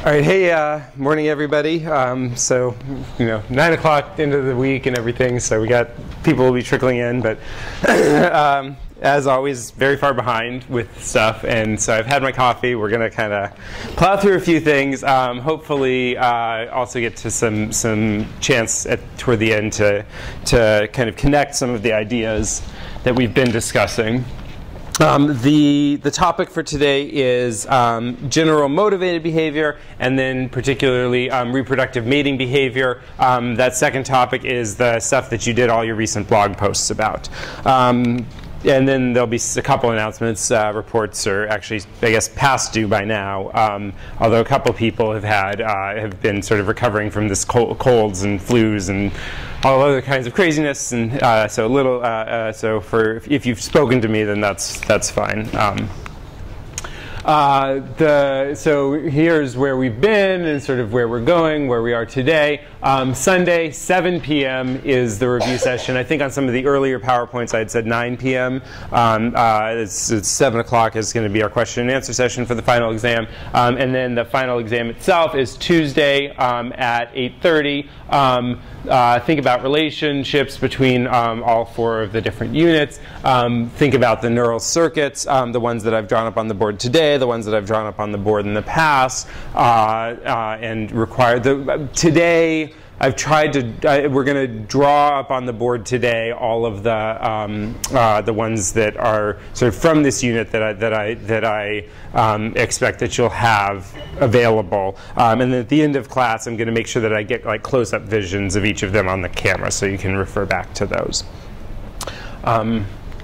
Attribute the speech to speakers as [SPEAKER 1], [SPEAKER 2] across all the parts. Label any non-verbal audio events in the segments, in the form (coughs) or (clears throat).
[SPEAKER 1] All right, hey, uh, morning everybody. Um, so, you know, nine o'clock into the week and everything, so we got people will be trickling in, but (coughs) um, as always, very far behind with stuff. And so I've had my coffee. We're gonna kind of plow through a few things. Um, hopefully, uh, also get to some some chance at toward the end to to kind of connect some of the ideas that we've been discussing. Um, the, the topic for today is um, general motivated behavior and then particularly um, reproductive mating behavior. Um, that second topic is the stuff that you did all your recent blog posts about. And then there'll be a couple announcements. Uh, reports are actually, I guess, past due by now. Um, although a couple people have had uh, have been sort of recovering from this cold, colds and flus and all other kinds of craziness. And uh, so a little. Uh, uh, so for if you've spoken to me, then that's that's fine. Um, uh, the, so here's where we've been and sort of where we're going, where we are today. Um, Sunday, 7 p.m. is the review (laughs) session. I think on some of the earlier PowerPoints I had said 9 p.m. Um, uh, it's, it's, 7 o'clock is going to be our question and answer session for the final exam. Um, and then the final exam itself is Tuesday um, at 8.30. Um, uh, think about relationships between um, all four of the different units. think about the neural circuits, the ones that I've drawn up on the board today, the ones that I've drawn up on the board in the past, uh, uh, and require the today. I've tried to. we're going to draw up on the board today all of the um, uh, the ones that are sort of from this unit that I that I that I um, expect that you'll have available. Um, and then at the end of class, I'm going to make sure that I get like close-up visions of each of them on the camera, so you can refer back to those.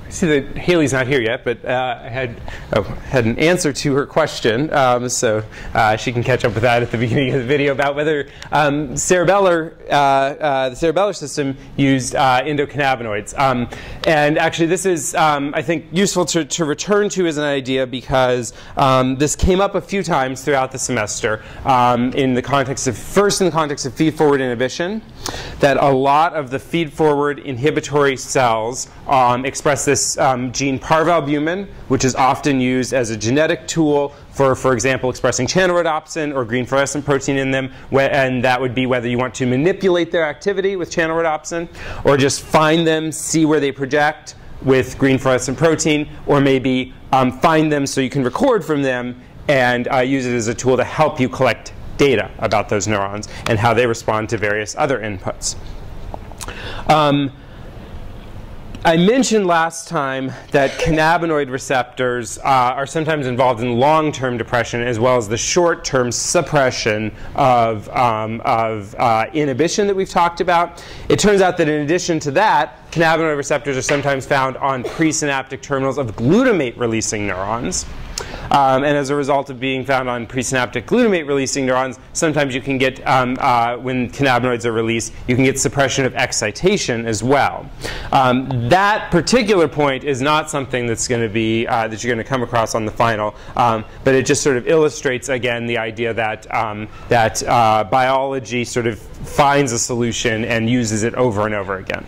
[SPEAKER 1] See that Haley's not here yet, but uh, I had oh, had an answer to her question, um, so uh, she can catch up with that at the (laughs) beginning of the video about whether um, cerebellar, uh, uh the cerebellar system used uh, endocannabinoids. Um, and actually, this is um, I think useful to, to, return to as an idea because um, this came up a few times throughout the semester um, in the context of first in the context of feed-forward inhibition, that a lot of the feed-forward inhibitory cells express this um, gene parvalbumin, which is often used as a genetic tool for, for example, expressing channel rhodopsin or green fluorescent protein in them, and that would be whether you want to manipulate their activity with channel rhodopsin or just find them, see where they project with green fluorescent protein, or maybe um, find them so you can record from them and uh, use it as a tool to help you collect data about those neurons and how they respond to various other inputs. Um, I mentioned last time that cannabinoid receptors uh, are sometimes involved in long-term depression as well as the short-term suppression of, um, of uh, inhibition that we've talked about. It turns out that in addition to that, cannabinoid receptors are sometimes found on presynaptic terminals of glutamate-releasing neurons. Um, and as a result of being found on presynaptic glutamate releasing neurons, sometimes you can get, um, uh, when cannabinoids are released, you can get suppression of excitation as well. Um, that particular point is not something that's going to be, uh, that you're going to come across on the final, um, but it just sort of illustrates, again, the idea that, um, that uh, biology sort of finds a solution and uses it over and over again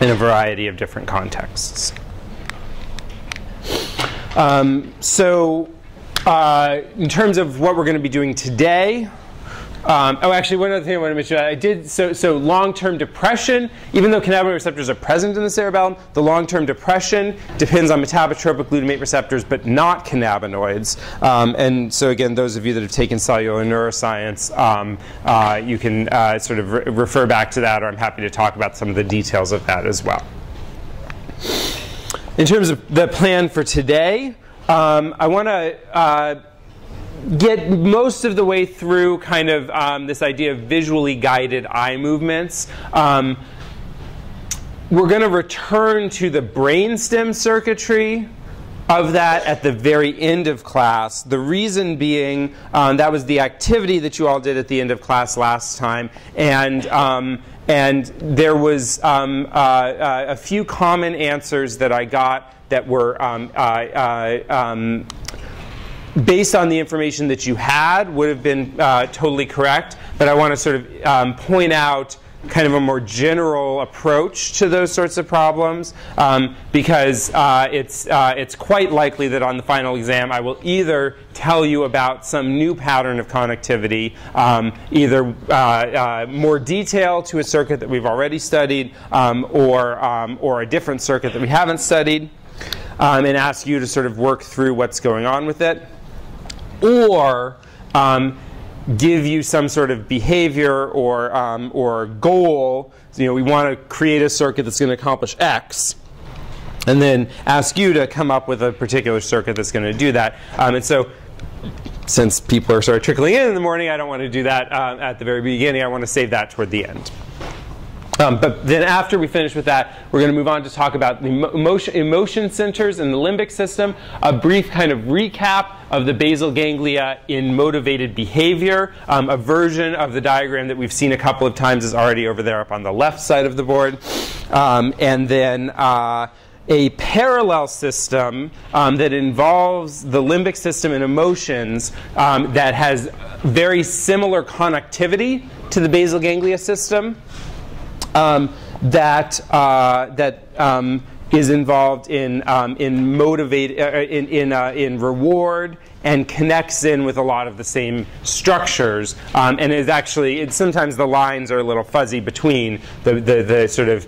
[SPEAKER 1] in a variety of different contexts. Um, so uh, in terms of what we're going to be doing today, um, oh, actually, one other thing I want to mention. I did so. So long-term depression, even though cannabinoid receptors are present in the cerebellum, the long-term depression depends on metabotropic glutamate receptors, but not cannabinoids. Um, and so again, those of you that have taken cellular neuroscience, um, uh, you can uh, sort of re refer back to that, or I'm happy to talk about some of the details of that as well. In terms of the plan for today, um, I want to uh, get most of the way through kind of um, this idea of visually guided eye movements. Um, we're going to return to the brainstem circuitry of that at the very end of class. The reason being um, that was the activity that you all did at the end of class last time. And um, and there was um, uh, uh, a few common answers that I got that were um, uh, uh, um, based on the information that you had would have been uh, totally correct. But I want to sort of um, point out kind of a more general approach to those sorts of problems um, because uh, it's, uh, it's quite likely that on the final exam I will either tell you about some new pattern of connectivity, um, either uh, uh more detail to a circuit that we've already studied um, or, um, or a different circuit that we haven't studied, um, and ask you to sort of work through what's going on with it. Or um, give you some sort of behavior or, um, or goal. So, you know, we want to create a circuit that's going to accomplish X, and then ask you to come up with a particular circuit that's going to do that. Um, and so, since people are sort of trickling in in the morning, I don't want to do that uh, at the very beginning. I want to save that toward the end. Um, but then after we finish with that, we're going to move on to talk about the emotion, emotion centers in the limbic system, a brief kind of recap of the basal ganglia in motivated behavior. Um, a version of the diagram that we've seen a couple of times is already over there up on the left side of the board. Um, and then uh, a parallel system um, that involves the limbic system and emotions um, that has very similar connectivity to the basal ganglia system um, that uh, that um, is involved in um, in motivate uh, in in, uh, in reward and connects in with a lot of the same structures um, and is actually it, sometimes the lines are a little fuzzy between the, the, the sort of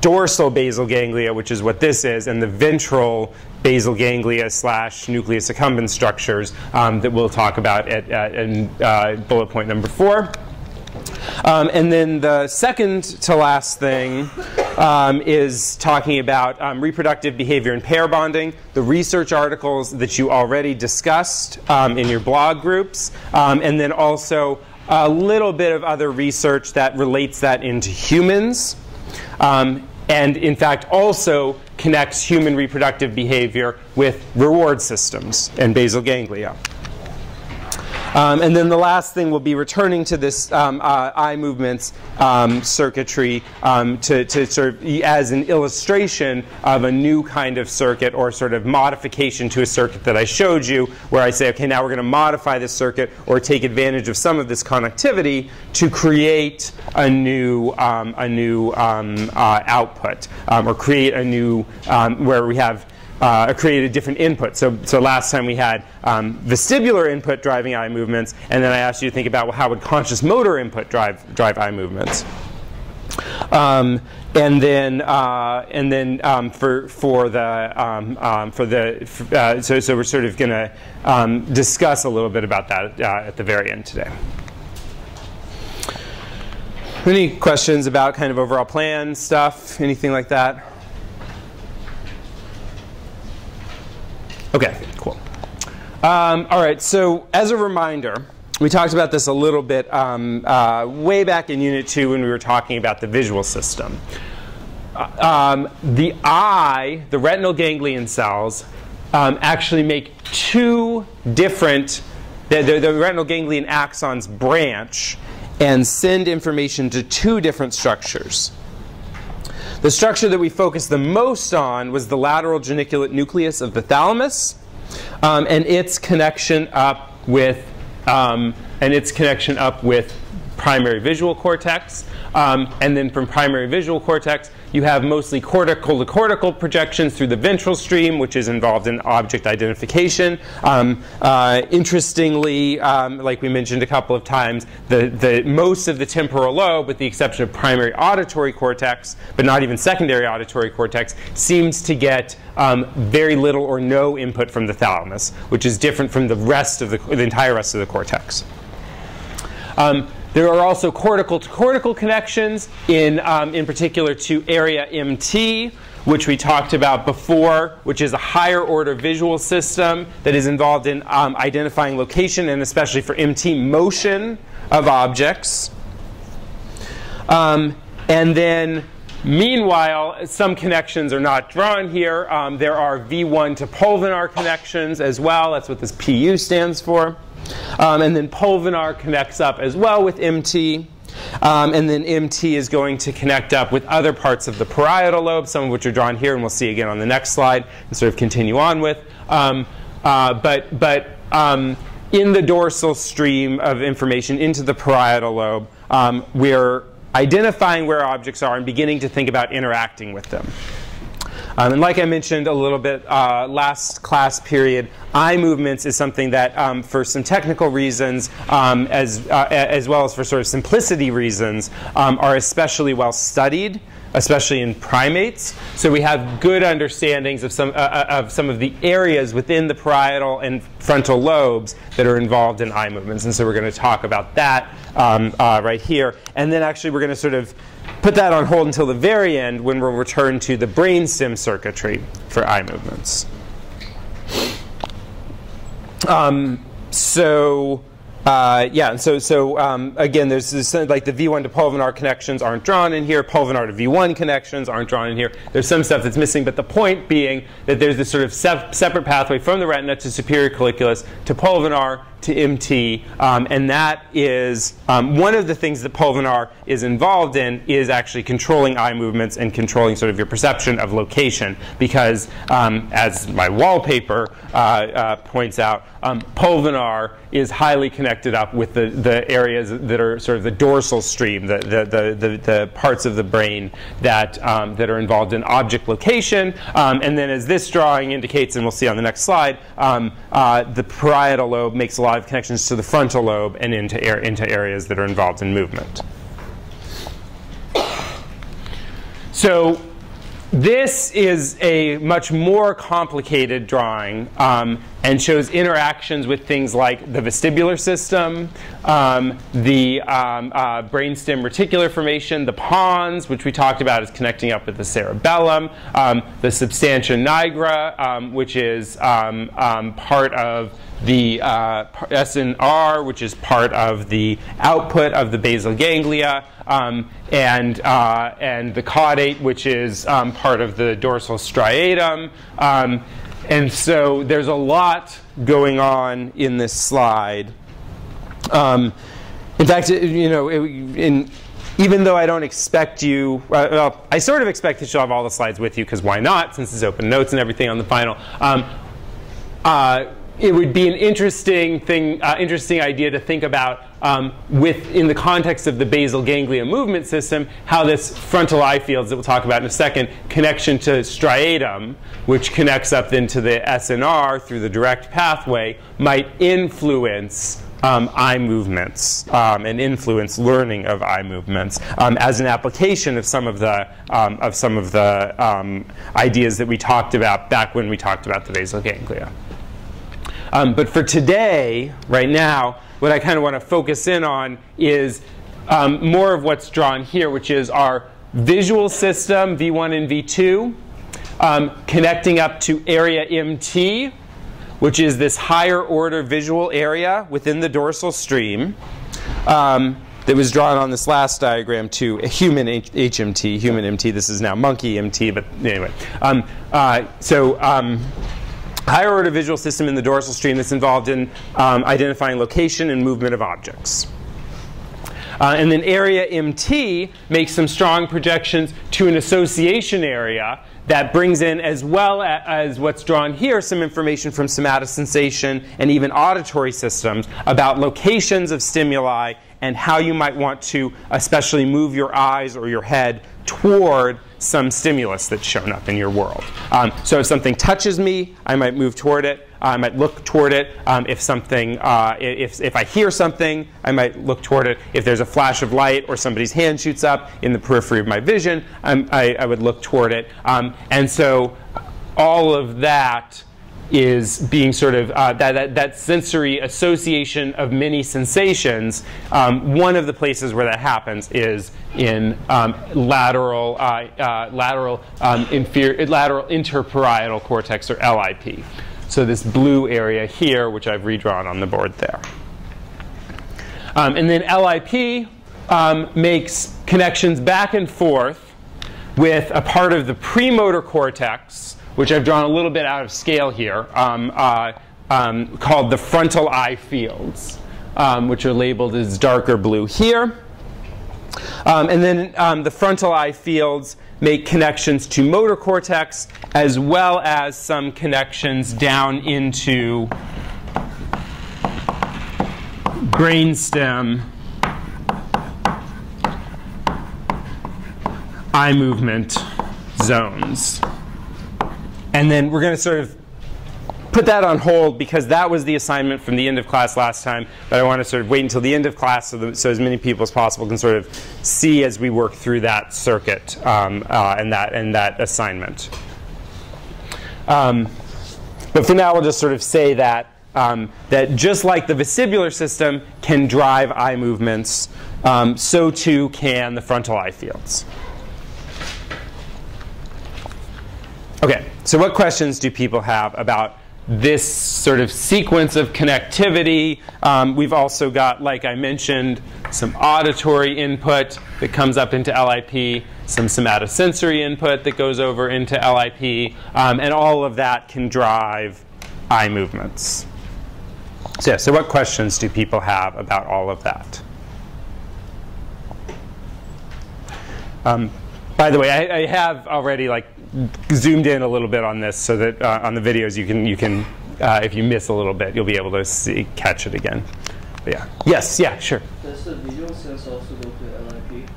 [SPEAKER 1] dorsal basal ganglia, which is what this is, and the ventral basal ganglia slash nucleus accumbens structures um, that we'll talk about at, at in uh, bullet point number four. Um, and then the second to last thing um, is talking about um, reproductive behavior and pair bonding, the research articles that you already discussed um, in your blog groups, um, and then also a little bit of other research that relates that into humans. Um, and in fact, also connects human reproductive behavior with reward systems and basal ganglia. Um, and then the last thing will be returning to this um, uh, eye movements um, circuitry um, to, to sort of as an illustration of a new kind of circuit or sort of modification to a circuit that I showed you, where I say, okay, now we're going to modify this circuit or take advantage of some of this connectivity to create a new um, a new uh, output or create a new where we have uh, create a different input. So, so last time we had um, vestibular input driving eye movements, and then I asked you to think about well, how would conscious motor input drive drive eye movements. Um, and then, uh, and then um, for for the um, um for the uh, so so we're sort of going to um, discuss a little bit about that uh, at the very end today. Any questions about kind of overall plan stuff, anything like that? Okay, cool. Um, all right, so as a reminder, we talked about this a little bit um, uh, way back in Unit 2 when we were talking about the visual system. Uh, um, the eye, the retinal ganglion cells, um, actually make two different, the, the, the retinal ganglion axons branch and send information to two different structures. The structure that we focused the most on was the lateral geniculate nucleus of the thalamus um, and its connection up with um, and its connection up with primary visual cortex. Um, and then from primary visual cortex, you have mostly cortical to cortical projections through the ventral stream, which is involved in object identification. Um, uh, interestingly, um, like we mentioned a couple of times, the, the, most of the temporal lobe, with the exception of primary auditory cortex, but not even secondary auditory cortex, seems to get um, very little or no input from the thalamus, which is different from the rest of the, the entire rest of the cortex. Um, there are also cortical to cortical connections, in, um, in particular to area MT, which we talked about before, which is a higher order visual system that is involved in um, identifying location and especially for MT motion of objects. Um, and then Meanwhile, some connections are not drawn here. Um, there are V1 to pulvinar connections as well. That's what this PU stands for. Um, and then pulvinar connects up as well with MT. Um, and then MT is going to connect up with other parts of the parietal lobe, some of which are drawn here, and we'll see again on the next slide, and sort of continue on with. Um, uh, but but um, in the dorsal stream of information into the parietal lobe, um, we're identifying where objects are and beginning to think about interacting with them. Um, and like I mentioned a little bit uh, last class period, eye movements is something that, um, for some technical reasons, um, as, uh, as well as for sort of simplicity reasons, um, are especially well studied especially in primates. So we have good understandings of some, uh, uh, of some of the areas within the parietal and frontal lobes that are involved in eye movements. And so we're going to talk about that um, uh, right here. And then actually we're going to sort of put that on hold until the very end when we'll return to the brain brainstem circuitry for eye movements. Um, so uh, yeah, so so um, again, there's this like the V1 to pulvinar connections aren't drawn in here. Pulvinar to V1 connections aren't drawn in here. There's some stuff that's missing, but the point being that there's this sort of separate pathway from the retina to superior colliculus to pulvinar to MT, um, and that is um, one of the things that Pulvinar is involved in is actually controlling eye movements and controlling sort of your perception of location. Because um, as my wallpaper uh, uh, points out, um, Pulvinar is highly connected up with the, the areas that are sort of the dorsal stream, the, the, the, the, the parts of the brain that, um, that are involved in object location. Um, and then as this drawing indicates, and we'll see on the next slide, uh, the parietal lobe makes a lot lot connections to the frontal lobe and into, air, into areas that are involved in movement. So this is a much more complicated drawing um, and shows interactions with things like the vestibular system, um, the um, uh, brainstem reticular formation, the pons, which we talked about is connecting up with the cerebellum, um, the substantia nigra, um, which is um, part of the uh, SNR, which is part of the output of the basal ganglia, um, and, uh, and the caudate, which is um, part of the dorsal striatum. Um, and so there's a lot going on in this slide. Um, in fact, you know, in, even though I don't expect you, uh, well, I sort of expect that you'll have all the slides with you, because why not, since it's open notes and everything on the final. Um, uh, it would be an interesting thing, uh, interesting idea to think about um, with, in the context of the basal ganglia movement system, how this frontal eye fields that we'll talk about in a second, connection to striatum, which connects up into the SNR through the direct pathway, might influence um, eye movements um, and influence learning of eye movements um, as an application of some of the um, of some of the um, ideas that we talked about back when we talked about the basal ganglia. Um, but for today, right now, what I kind of want to focus in on is um, more of what's drawn here, which is our visual system, V1 and V2, um, connecting up to area MT, which is this higher order visual area within the dorsal stream um, that was drawn on this last diagram to a human H HMT, human MT. This is now monkey MT, but anyway. Um, uh, so um, higher order visual system in the dorsal stream that's involved in um, identifying location and movement of objects. Uh, and then area MT makes some strong projections to an association area that brings in, as well as what's drawn here, some information from somatosensation and even auditory systems about locations of stimuli and how you might want to especially move your eyes or your head toward some stimulus that's shown up in your world. Um, so if something touches me, I might move toward it. I might look toward it. Um, if something, uh, if, if I hear something, I might look toward it. If there's a flash of light or somebody's hand shoots up in the periphery of my vision, I, I would look toward it. Um, and so all of that is being sort of uh, that, that, that, sensory association of many sensations. Um, one of the places where that happens is in um, lateral, uh, uh, lateral, um, inferior, lateral interparietal cortex, or LIP. So this blue area here, which I've redrawn on the board there. Um, and then LIP um, makes connections back and forth with a part of the premotor cortex which I've drawn a little bit out of scale here, um, uh, um, called the frontal eye fields, um, which are labeled as darker blue here. Um, and then um, the frontal eye fields make connections to motor cortex as well as some connections down into brainstem eye movement zones. And then we're going to sort of put that on hold because that was the assignment from the end of class last time. But I want to sort of wait until the end of class so, that, so as many people as possible can sort of see as we work through that circuit um, uh, and, that, and that assignment. Um, but for now, we'll just sort of say that, um, that just like the vestibular system can drive eye movements, um, so too can the frontal eye fields. Okay, so what questions do people have about this sort of sequence of connectivity. Um, we've also got, like I mentioned, some auditory input that comes up into LIP, some somatosensory input that goes over into LIP, um, and all of that can drive eye movements. So, yeah, so what questions do people have about all of that? Um, by the way, I, I have already like zoomed in a little bit on this so that uh, on the videos you can you can uh, if you miss a little bit you'll be able to see catch it again. But yeah. Yes. Yeah. Sure.
[SPEAKER 2] Does the visual sense also go to LIP?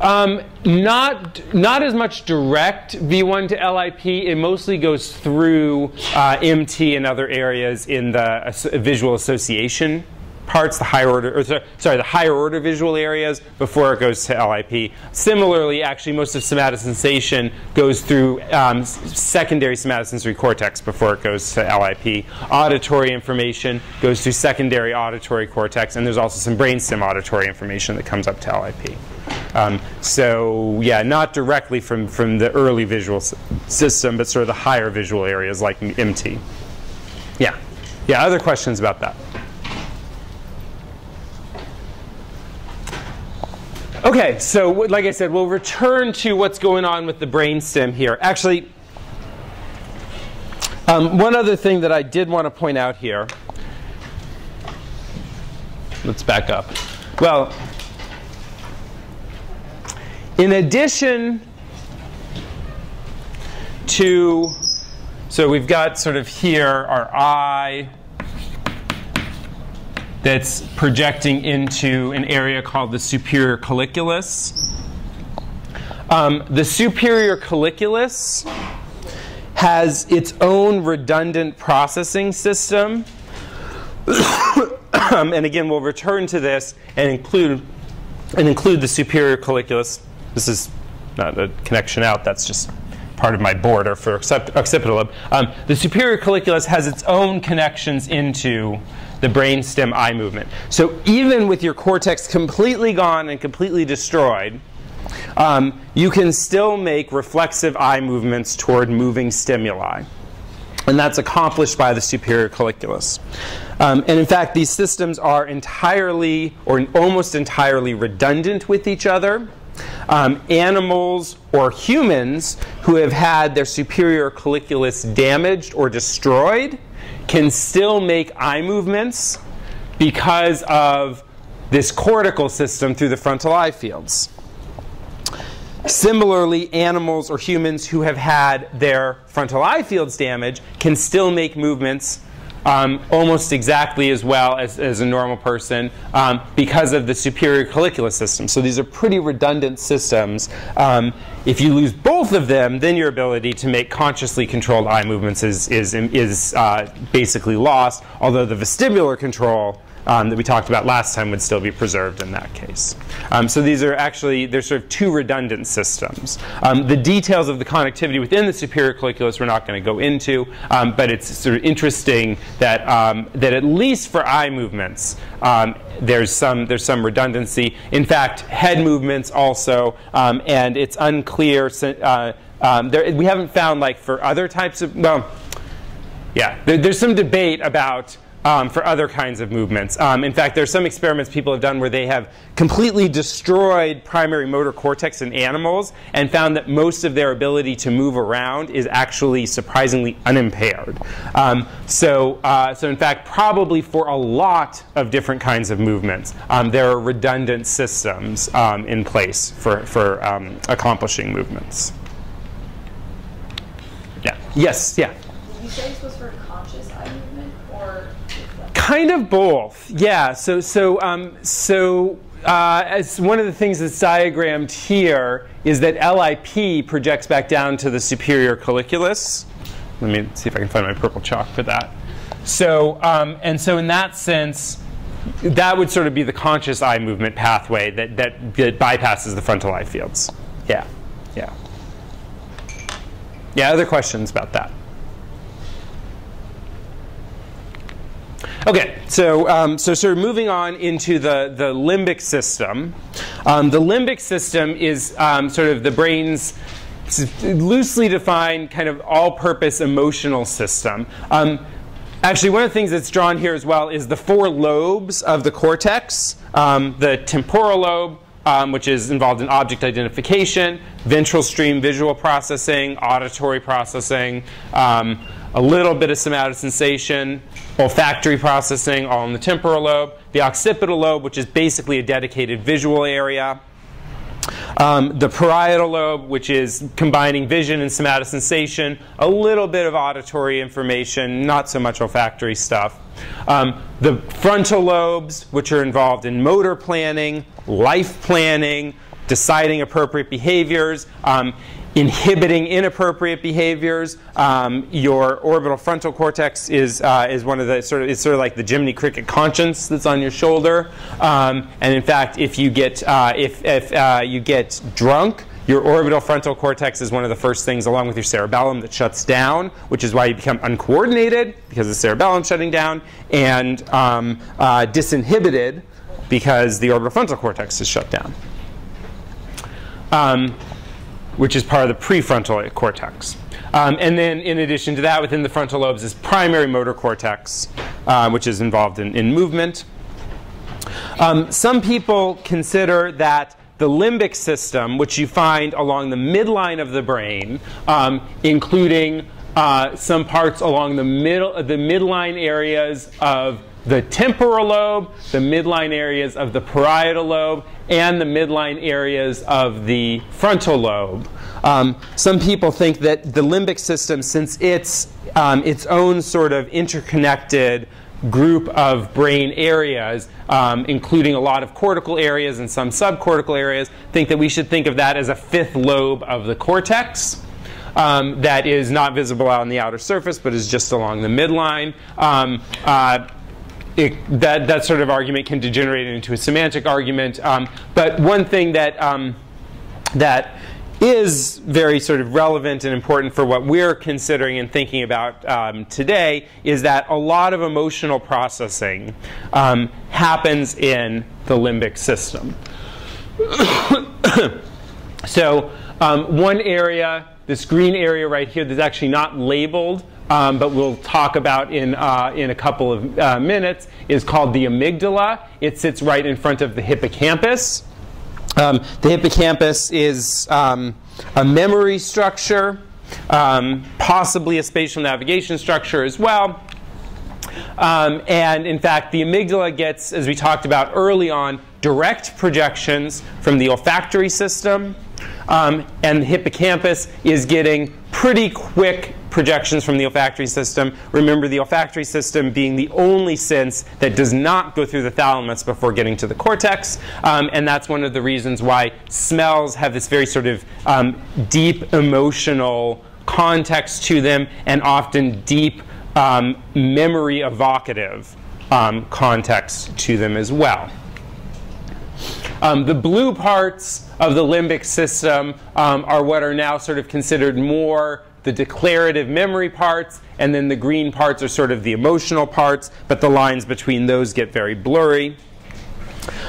[SPEAKER 1] Um, not not as much direct V1 to LIP. It mostly goes through uh, MT and other areas in the uh, visual association parts, the higher order, or sorry, the higher order visual areas before it goes to LIP. Similarly, actually, most of somatosensation goes through um, secondary somatosensory cortex before it goes to LIP. Auditory information goes through secondary auditory cortex, and there's also some brainstem auditory information that comes up to LIP. Um, so yeah, not directly from, from the early visual system, but sort of the higher visual areas like MT. Yeah. Yeah, other questions about that? Okay, so like I said, we'll return to what's going on with the brainstem here. Actually, um, one other thing that I did want to point out here. Let's back up. Well, in addition to, so we've got sort of here our eye, that's projecting into an area called the superior colliculus. Um, the superior colliculus has its own redundant processing system. (coughs) um, and again, we'll return to this and include, and include the superior colliculus. This is not a connection out, that's just part of my border for occipital lobe. Um, the superior colliculus has its own connections into the brainstem eye movement. So even with your cortex completely gone and completely destroyed, um, you can still make reflexive eye movements toward moving stimuli. And that's accomplished by the superior colliculus. Um, and in fact, these systems are entirely or almost entirely redundant with each other. Um, animals or humans who have had their superior colliculus damaged or destroyed can still make eye movements because of this cortical system through the frontal eye fields. Similarly, animals or humans who have had their frontal eye fields damaged can still make movements um, almost exactly as well as, as a normal person um, because of the superior colliculus system. So these are pretty redundant systems. Um, if you lose both of them, then your ability to make consciously controlled eye movements is, is, is uh, basically lost, although the vestibular control um, that we talked about last time would still be preserved in that case. Um, so these are actually, they're sort of two redundant systems. Um, the details of the connectivity within the superior colliculus we're not going to go into, um, but it's sort of interesting that, um, that at least for eye movements, um, there's, some, there's some redundancy. In fact, head movements also, and it's unclear, uh, there, we haven't found like for other types of, well, yeah, there, there's some debate about um, for other kinds of movements. Um, in fact, there's some experiments people have done where they have completely destroyed primary motor cortex in animals and found that most of their ability to move around is actually surprisingly unimpaired. Um, so, uh, so in fact, probably for a lot of different kinds of movements, um, there are redundant systems um, in place for, for um, accomplishing movements. Yeah. Yes. Yeah.
[SPEAKER 3] You say for conscious eye movement or
[SPEAKER 1] kind of both. Yeah. So so um, so uh, as one of the things that's diagrammed here is that LIP projects back down to the superior colliculus. Let me see if I can find my purple chalk for that. So um, and so in that sense, that would sort of be the conscious eye movement pathway that that, that bypasses the frontal eye fields. Yeah. Yeah. Yeah. Other questions about that? Okay, so, um, so sort of moving on into the, the limbic system. Um, the limbic system is um, sort of the brain's loosely defined kind of all-purpose emotional system. Um, actually, one of the things that's drawn here as well is the four lobes of the cortex. Um, the temporal lobe, um, which is involved in object identification, ventral stream visual processing, auditory processing, um, a little bit of somatosensation, olfactory processing, all in the temporal lobe, the occipital lobe, which is basically a dedicated visual area, um, the parietal lobe, which is combining vision and somatosensation, a little bit of auditory information, not so much olfactory stuff. Um, the frontal lobes, which are involved in motor planning, life planning, deciding appropriate behaviors. Um, inhibiting inappropriate behaviors. Um, your orbital frontal cortex is, uh, is one of the sort of, it's sort of like the Jiminy Cricket conscience that's on your shoulder. Um, and in fact, if you get, uh, if, if uh, you get drunk, your orbital frontal cortex is one of the first things, along with your cerebellum, that shuts down, which is why you become uncoordinated because the cerebellum shutting down, and um, uh, disinhibited because the orbital frontal cortex is shut down. Um, which is part of the prefrontal cortex. Um, and then, in addition to that, within the frontal lobes is primary motor cortex, uh, which is involved in, in movement. Um, some people consider that the limbic system, which you find along the midline of the brain, um, including uh, some parts along the middle, the midline areas of the temporal lobe, the midline areas of the parietal lobe, and the midline areas of the frontal lobe. Um, some people think that the limbic system, since it's um, its own sort of interconnected group of brain areas, um, including a lot of cortical areas and some subcortical areas, think that we should think of that as a fifth lobe of the cortex. Um, that is not visible on the outer surface, but is just along the midline. Um, uh, it, that, that sort of argument can degenerate into a semantic argument. Um, but one thing that, um, that is very sort of relevant and important for what we're considering and thinking about um, today is that a lot of emotional processing um, happens in the limbic system. (coughs) so um, one area, this green area right here that's actually not labeled um, but we'll talk about in, uh, in a couple of uh, minutes, is called the amygdala. It sits right in front of the hippocampus. Um, the hippocampus is um, a memory structure, um, possibly a spatial navigation structure as well. Um, and in fact, the amygdala gets, as we talked about early on, direct projections from the olfactory system. Um, and the hippocampus is getting pretty quick projections from the olfactory system. Remember the olfactory system being the only sense that does not go through the thalamus before getting to the cortex. Um, and that's one of the reasons why smells have this very sort of um, deep emotional context to them and often deep um, memory evocative um, context to them as well. Um, the blue parts of the limbic system um, are what are now sort of considered more the declarative memory parts, and then the green parts are sort of the emotional parts, but the lines between those get very blurry.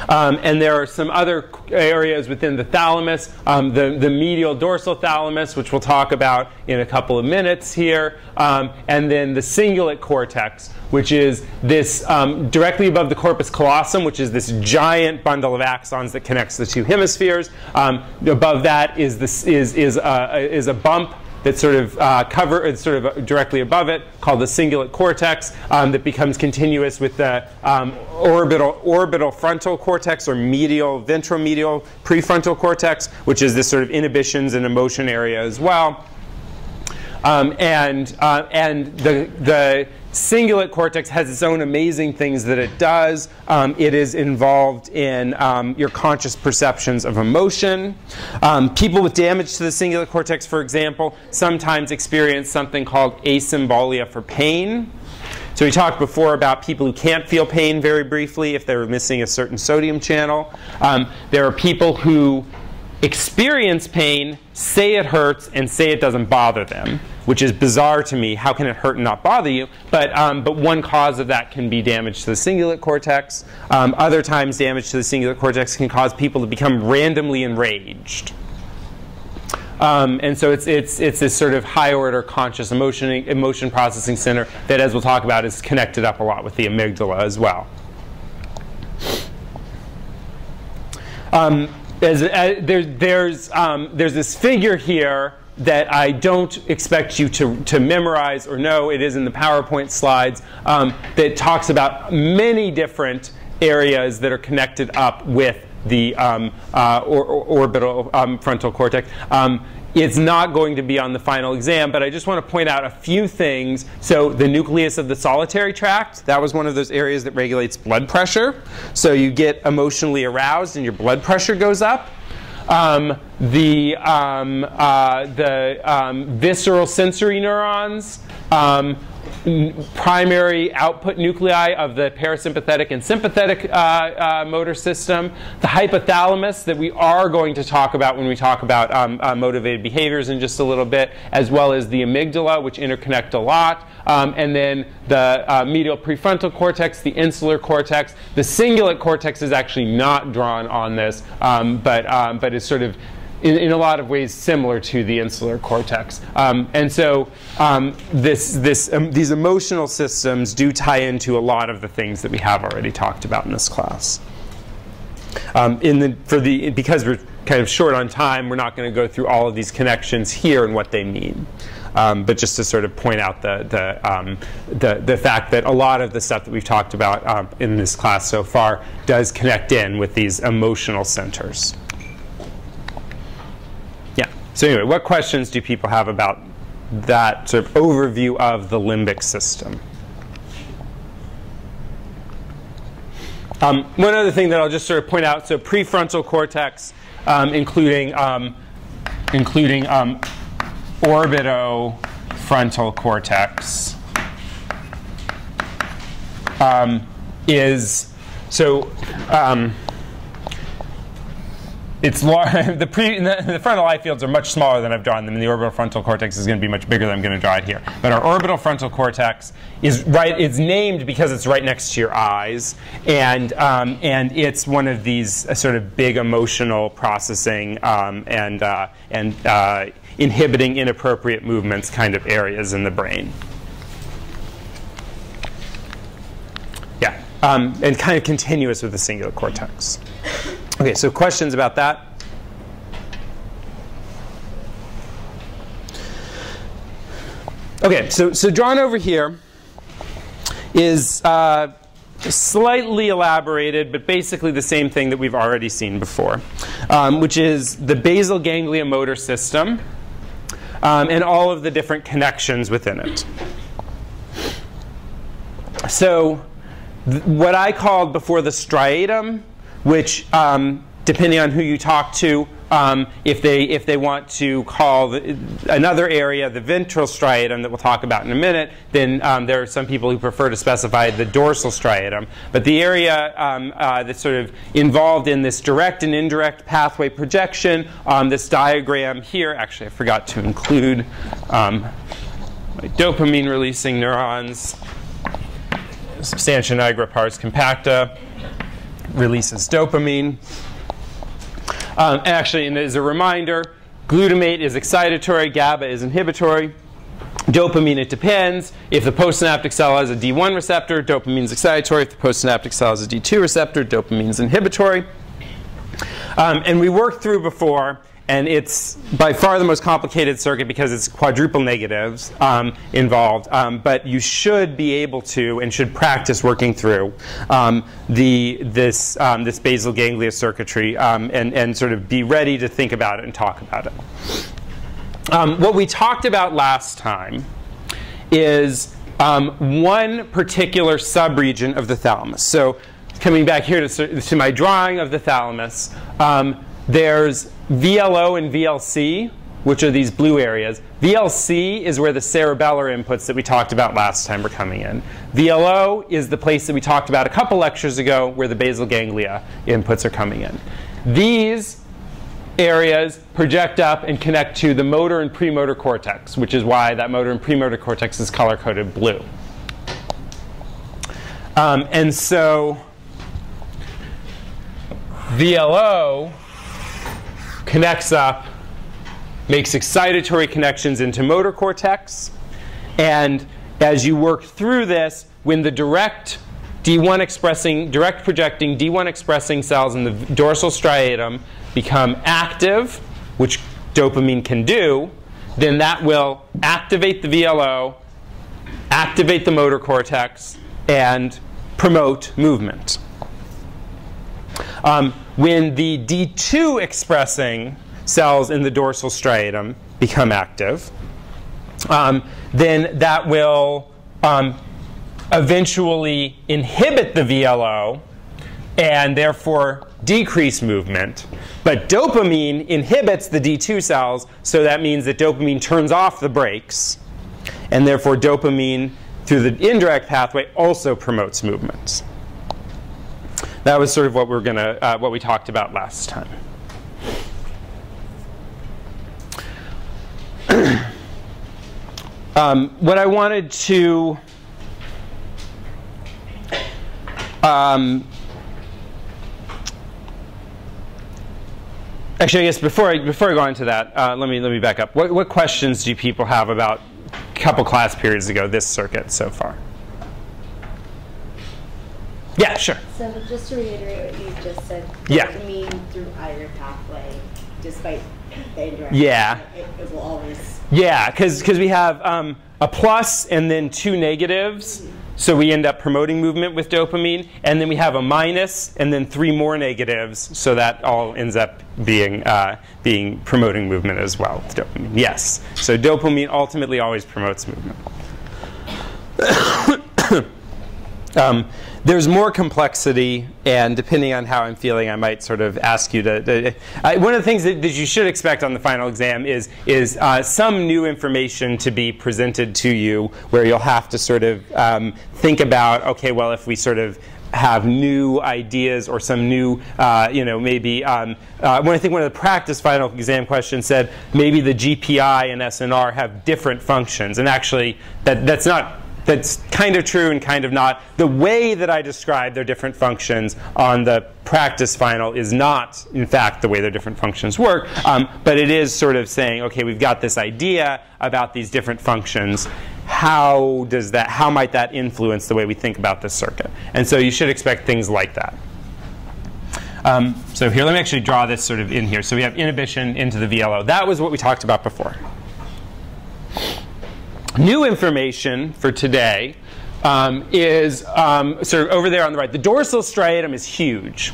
[SPEAKER 1] Um, and there are some other areas within the thalamus, um, the, the, medial dorsal thalamus, which we'll talk about in a couple of minutes here, um, and then the cingulate cortex, which is this um, directly above the corpus callosum, which is this giant bundle of axons that connects the two hemispheres. Um, above that is, this, is, is, uh, is a bump that sort of uh, cover, it's sort of directly above it, called the cingulate cortex, um, that becomes continuous with the um, orbital, orbital frontal cortex or medial, ventromedial prefrontal cortex, which is this sort of inhibitions and emotion area as well. Um, and uh, and the, the cingulate cortex has its own amazing things that it does. Um, it is involved in um, your conscious perceptions of emotion. Um, people with damage to the cingulate cortex, for example, sometimes experience something called asymbolia for pain. So we talked before about people who can't feel pain very briefly if they're missing a certain sodium channel. Um, there are people who experience pain, say it hurts, and say it doesn't bother them, which is bizarre to me. How can it hurt and not bother you? But, um, but one cause of that can be damage to the cingulate cortex. Um, other times, damage to the cingulate cortex can cause people to become randomly enraged. Um, and so it's, it's, it's this sort of high order conscious emotion, emotion processing center that, as we'll talk about, is connected up a lot with the amygdala as well. Um, uh, there, there's, um, there's this figure here that I don't expect you to, to memorize or know. It is in the PowerPoint slides um, that talks about many different areas that are connected up with the um, uh, or, or orbital um, frontal cortex. Um, it's not going to be on the final exam, but I just want to point out a few things. So the nucleus of the solitary tract, that was one of those areas that regulates blood pressure. So you get emotionally aroused and your blood pressure goes up. Um, the um, uh, the um, visceral sensory neurons, um, primary output nuclei of the parasympathetic and sympathetic uh, uh, motor system, the hypothalamus that we are going to talk about when we talk about um, uh, motivated behaviors in just a little bit, as well as the amygdala, which interconnect a lot, um, and then the uh, medial prefrontal cortex, the insular cortex. The cingulate cortex is actually not drawn on this, um, but, um, but is sort of in, in, a lot of ways similar to the insular cortex. Um, and so um, this, this, um, these emotional systems do tie into a lot of the things that we have already talked about in this class. Um, in the, for the, because we're kind of short on time, we're not going to go through all of these connections here and what they mean. Um, but just to sort of point out the, the, um, the, the, fact that a lot of the stuff that we've talked about in this class so far does connect in with these emotional centers. So anyway, what questions do people have about that sort of overview of the limbic system? Um, one other thing that I'll just sort of point out, so prefrontal cortex, um, including, um, including um, orbitofrontal cortex, um, is, so it's (laughs) the, pre, the, frontal eye fields are much smaller than I've drawn them, and the orbital frontal cortex is going to be much bigger than I'm going to draw it here. But our orbital frontal cortex is right. It's named because it's right next to your eyes, and um, and it's one of these uh, sort of big emotional processing um, and uh, and uh, inhibiting inappropriate movements kind of areas in the brain. Yeah, um, and kind of continuous with the cingulate cortex. Okay, so questions about that? Okay, so, so drawn over here is uh, slightly elaborated, but basically the same thing that we've already seen before, um, which is the basal ganglia motor system um, and all of the different connections within it. So, what I called before the striatum which um, depending on who you talk to, um, if they if they want to call the, another area the ventral striatum that we'll talk about in a minute, then um, there are some people who prefer to specify the dorsal striatum. But the area um, uh, that's sort of involved in this direct and indirect pathway projection, um, this diagram here, actually I forgot to include um, my dopamine releasing neurons, substantia nigra pars compacta releases dopamine. Um, actually, and as a reminder, glutamate is excitatory, GABA is inhibitory. Dopamine, it depends. If the postsynaptic cell has a D1 receptor, dopamine is excitatory. If the postsynaptic cell has a D2 receptor, dopamine is inhibitory. Um, and we worked through before and it's by far the most complicated circuit because it's quadruple negatives um, involved. Um, but you should be able to and should practice working through um, the this um, this basal ganglia circuitry um, and and sort of be ready to think about it and talk about it. um, what we talked about last time is one particular subregion of the thalamus. So coming back here to, to my drawing of the thalamus, um, there's VLO and VLC, which are these blue areas. VLC is where the cerebellar inputs that we talked about last time are coming in. VLO is the place that we talked about a couple lectures ago where the basal ganglia inputs are coming in. These areas project up and connect to the motor and premotor cortex, which is why that motor and premotor cortex is color coded blue. Um, and so VLO connects up, makes excitatory connections into motor cortex, and as you work through this, when the direct D1 expressing, direct projecting D1 expressing cells in the dorsal striatum become active, which dopamine can do, then that will activate the VLO, activate the motor cortex, and promote movement. Um, when the D2 expressing cells in the dorsal striatum become active, um, then that will um, eventually inhibit the VLO and therefore decrease movement. But dopamine inhibits the D2 cells, so that means that dopamine turns off the brakes, and therefore dopamine through the indirect pathway also promotes movements. That was sort of what we are gonna, uh, what we talked about last time. (clears throat) um, what I wanted to um, actually, I guess before I, before I go into that, uh, let me let me back up. What, what questions do people have about a couple class periods ago this circuit so far? Yeah, sure.
[SPEAKER 3] So just to reiterate what you just said,
[SPEAKER 1] Yeah.
[SPEAKER 3] doesn't mean through either pathway, despite (clears throat) the indirect.
[SPEAKER 1] Yeah.
[SPEAKER 3] It, it will always.
[SPEAKER 1] Yeah, because we have um, a plus and then two negatives. So we end up promoting movement with dopamine. And then we have a minus and then three more negatives. So that all ends up being, uh, being promoting movement as well with dopamine. Yes. So dopamine ultimately always promotes movement. (coughs) Um, there's more complexity, and depending on how I'm feeling, I might sort of ask you to. to uh, one of the things that, that, you should expect on the final exam is is uh, some new information to be presented to you, where you'll have to sort of um, think about, okay, well, if we sort of have new ideas or some new, uh, you know, maybe um, uh, when I think one of the practice final exam questions said maybe the GPI and SNR have different functions, and actually that that's not that's kind of true and kind of not. The way that I describe their different functions on the practice final is not, in fact, the way their different functions work, um, but it is sort of saying, okay, we've got this idea about these different functions. How does that? How might that influence the way we think about this circuit? And so you should expect things like that. Um, so here, let me actually draw this sort of in here. So we have inhibition into the VLO. That was what we talked about before. New information for today um, is um, sort of over there on the right. The dorsal striatum is huge.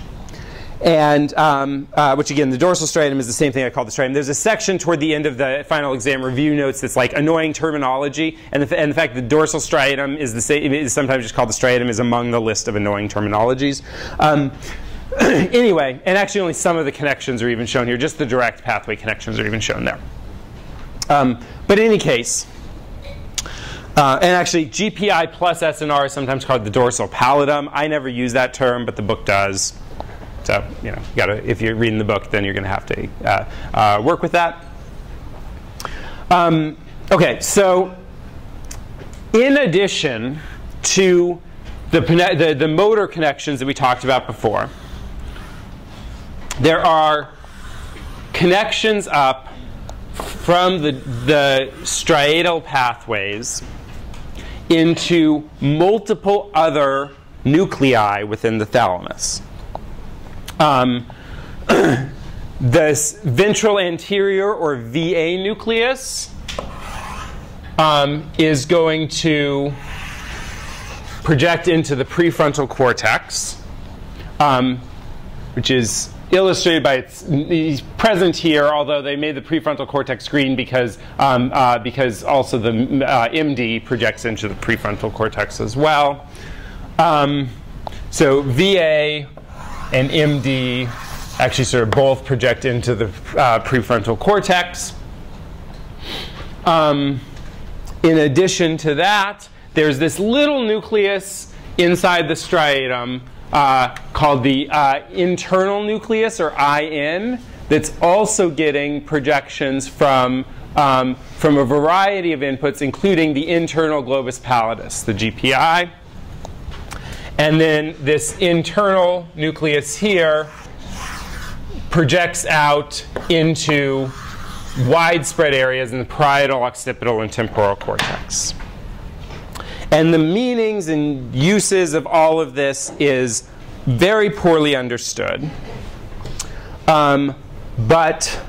[SPEAKER 1] And um, uh, which again, the dorsal striatum is the same thing I call the striatum. There's a section toward the end of the final exam review notes that's like annoying terminology, and the, and the fact that the dorsal striatum is the same is sometimes just called the striatum is among the list of annoying terminologies. Um, (clears throat) anyway, and actually only some of the connections are even shown here. Just the direct pathway connections are even shown there. Um, but in any case, uh, and actually, GPI plus SNR is sometimes called the dorsal pallidum. I never use that term, but the book does. So, you know, you gotta, if you're reading the book, then you're going to have to uh, uh, work with that. Um, okay, so in addition to the, the, the motor connections that we talked about before, there are connections up from the, the striatal pathways into multiple other nuclei within the thalamus. Um, (clears throat) this ventral anterior or VA nucleus um, is going to project into the prefrontal cortex, um, which is illustrated by its he's present here, although they made the prefrontal cortex green because um, uh, because also the uh, MD projects into the prefrontal cortex as well. Um, so VA and MD actually sort of both project into the uh, prefrontal cortex. Um, in addition to that, there's this little nucleus inside the striatum uh, called the uh, internal nucleus, or IN, that's also getting projections from, um, from a variety of inputs, including the internal globus pallidus, the GPI. And then this internal nucleus here projects out into widespread areas in the parietal, occipital, and temporal cortex. And the meanings and uses of all of this is very poorly understood. Um, but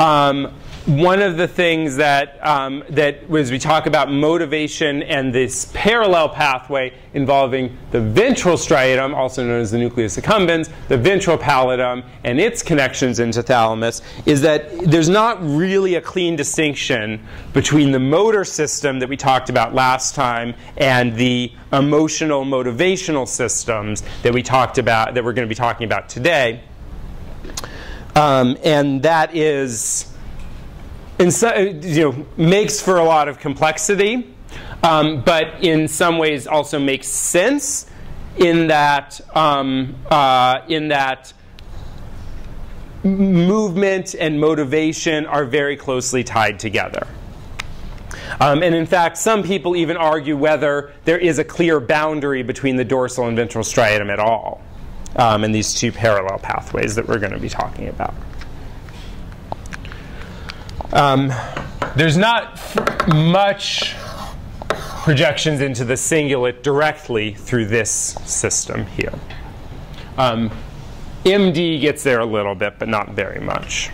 [SPEAKER 1] um, one of the things that, um, that as we talk about motivation and this parallel pathway involving the ventral striatum, also known as the nucleus accumbens, the ventral pallidum, and its connections into thalamus, is that there's not really a clean distinction between the motor system that we talked about last time and the emotional motivational systems that we talked about, that we're going to be talking about today. Um, and that is in you know, makes for a lot of complexity, um, but in some ways also makes sense in that um, uh, in that movement and motivation are very closely tied together. Um, and in fact, some people even argue whether there is a clear boundary between the dorsal and ventral striatum at all um, in these two parallel pathways that we're going to be talking about. Um, there's not much projections into the cingulate directly through this system here. Um, MD gets there a little bit, but not very much.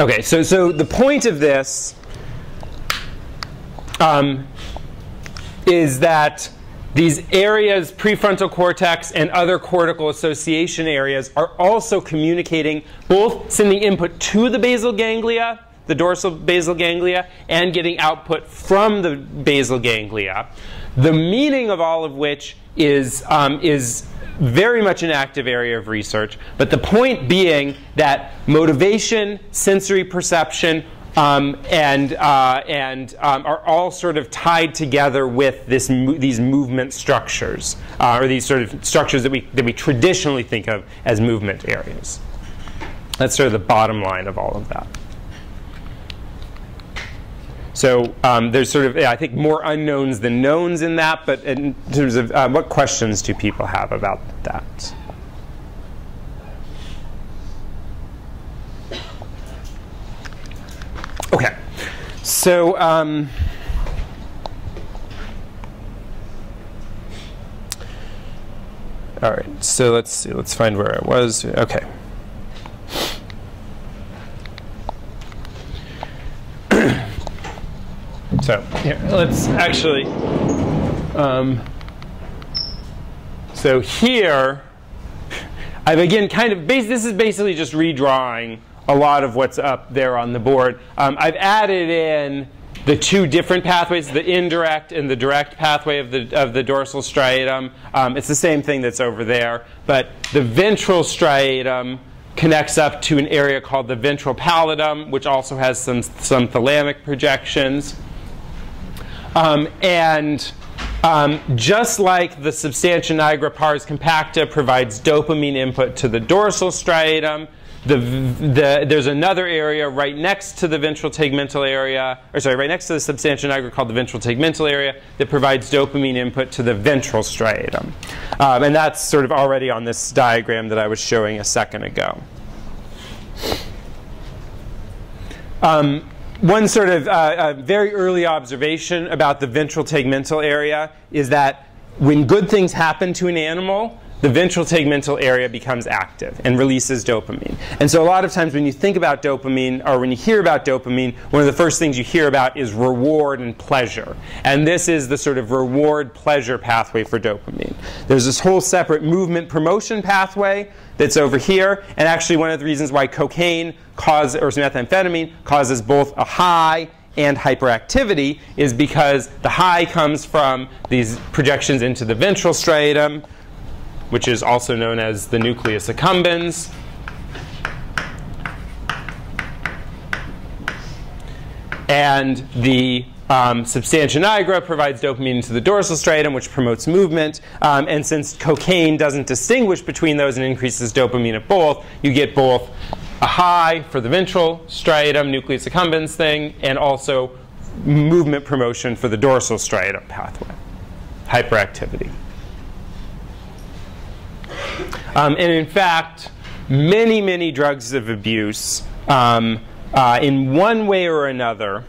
[SPEAKER 1] Okay, so, so the point of this um, is that these areas, prefrontal cortex and other cortical association areas, are also communicating, both sending input to the basal ganglia, the dorsal basal ganglia, and getting output from the basal ganglia. The meaning of all of which is, um, is very much an active area of research, but the point being that motivation, sensory perception, um, and, uh, and um, are all sort of tied together with this mo these movement structures, uh, or these sort of structures that we, that we traditionally think of as movement areas. That's sort of the bottom line of all of that. So um, there's sort of, I think, more unknowns than knowns in that, but in terms of uh, what questions do people have about that? Okay, so um, all right. So let's see. Let's find where I was. Okay. (clears throat) so here, let's actually. Um, so here, I've again kind of. This is basically just redrawing a lot of what's up there on the board. Um, I've added in the two different pathways, the indirect and the direct pathway of the, of the dorsal striatum. Um, it's the same thing that's over there, but the ventral striatum connects up to an area called the ventral pallidum, which also has some, some thalamic projections. Um, and um, just like the substantia nigra pars compacta provides dopamine input to the dorsal striatum, the, the, there's another area right next to the ventral tegmental area, or sorry, right next to the substantia nigra called the ventral tegmental area that provides dopamine input to the ventral striatum. Um, and that's sort of already on this diagram that I was showing a second ago. Um, one sort of uh, very early observation about the ventral tegmental area is that when good things happen to an animal, the ventral tegmental area becomes active and releases dopamine. And so a lot of times when you think about dopamine or when you hear about dopamine, one of the first things you hear about is reward and pleasure. And this is the sort of reward pleasure pathway for dopamine. There's this whole separate movement promotion pathway that's over here. And actually one of the reasons why cocaine causes, or methamphetamine causes both a high and hyperactivity is because the high comes from these projections into the ventral striatum, which is also known as the nucleus accumbens. And the um, substantia nigra provides dopamine to the dorsal striatum, which promotes movement. Um, and since cocaine doesn't distinguish between those and increases dopamine at both, you get both a high for the ventral striatum nucleus accumbens thing, and also movement promotion for the dorsal striatum pathway, hyperactivity. Um, and in fact, many, many drugs of abuse, um, uh, in one way or another,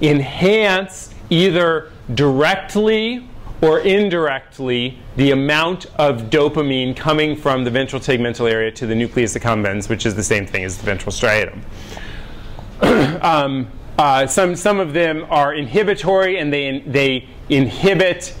[SPEAKER 1] enhance either directly or indirectly the amount of dopamine coming from the ventral tegmental area to the nucleus accumbens, which is the same thing as the ventral striatum. (clears throat) um, uh, some, some of them are inhibitory and they, they inhibit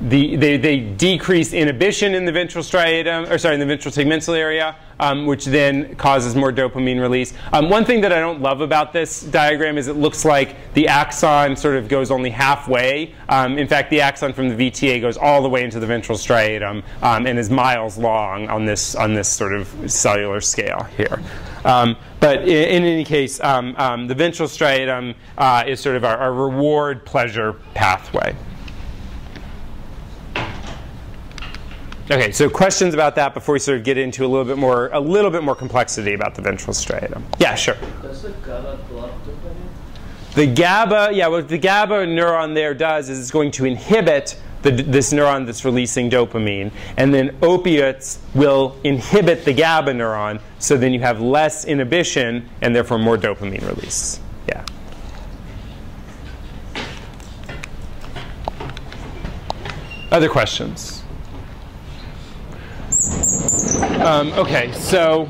[SPEAKER 1] the, they, they decrease inhibition in the ventral striatum, or sorry, in the ventral tegmental area, um, which then causes more dopamine release. Um, one thing that I don't love about this diagram is it looks like the axon sort of goes only halfway. Um, in fact, the axon from the VTA goes all the way into the ventral striatum um, and is miles long on this, on this sort of cellular scale here. Um, but in, in, any case, um, the ventral striatum uh, is sort of our, our reward pleasure pathway. Okay, so questions about that before we sort of get into a little bit more, a little bit more complexity about the ventral striatum. Yeah, sure.
[SPEAKER 2] Does the GABA block dopamine?
[SPEAKER 1] The GABA, yeah, what the GABA neuron there does is it's going to inhibit the, this neuron that's releasing dopamine, and then opiates will inhibit the GABA neuron, so then you have less inhibition and therefore more dopamine release. Yeah. Other questions? Um, okay, so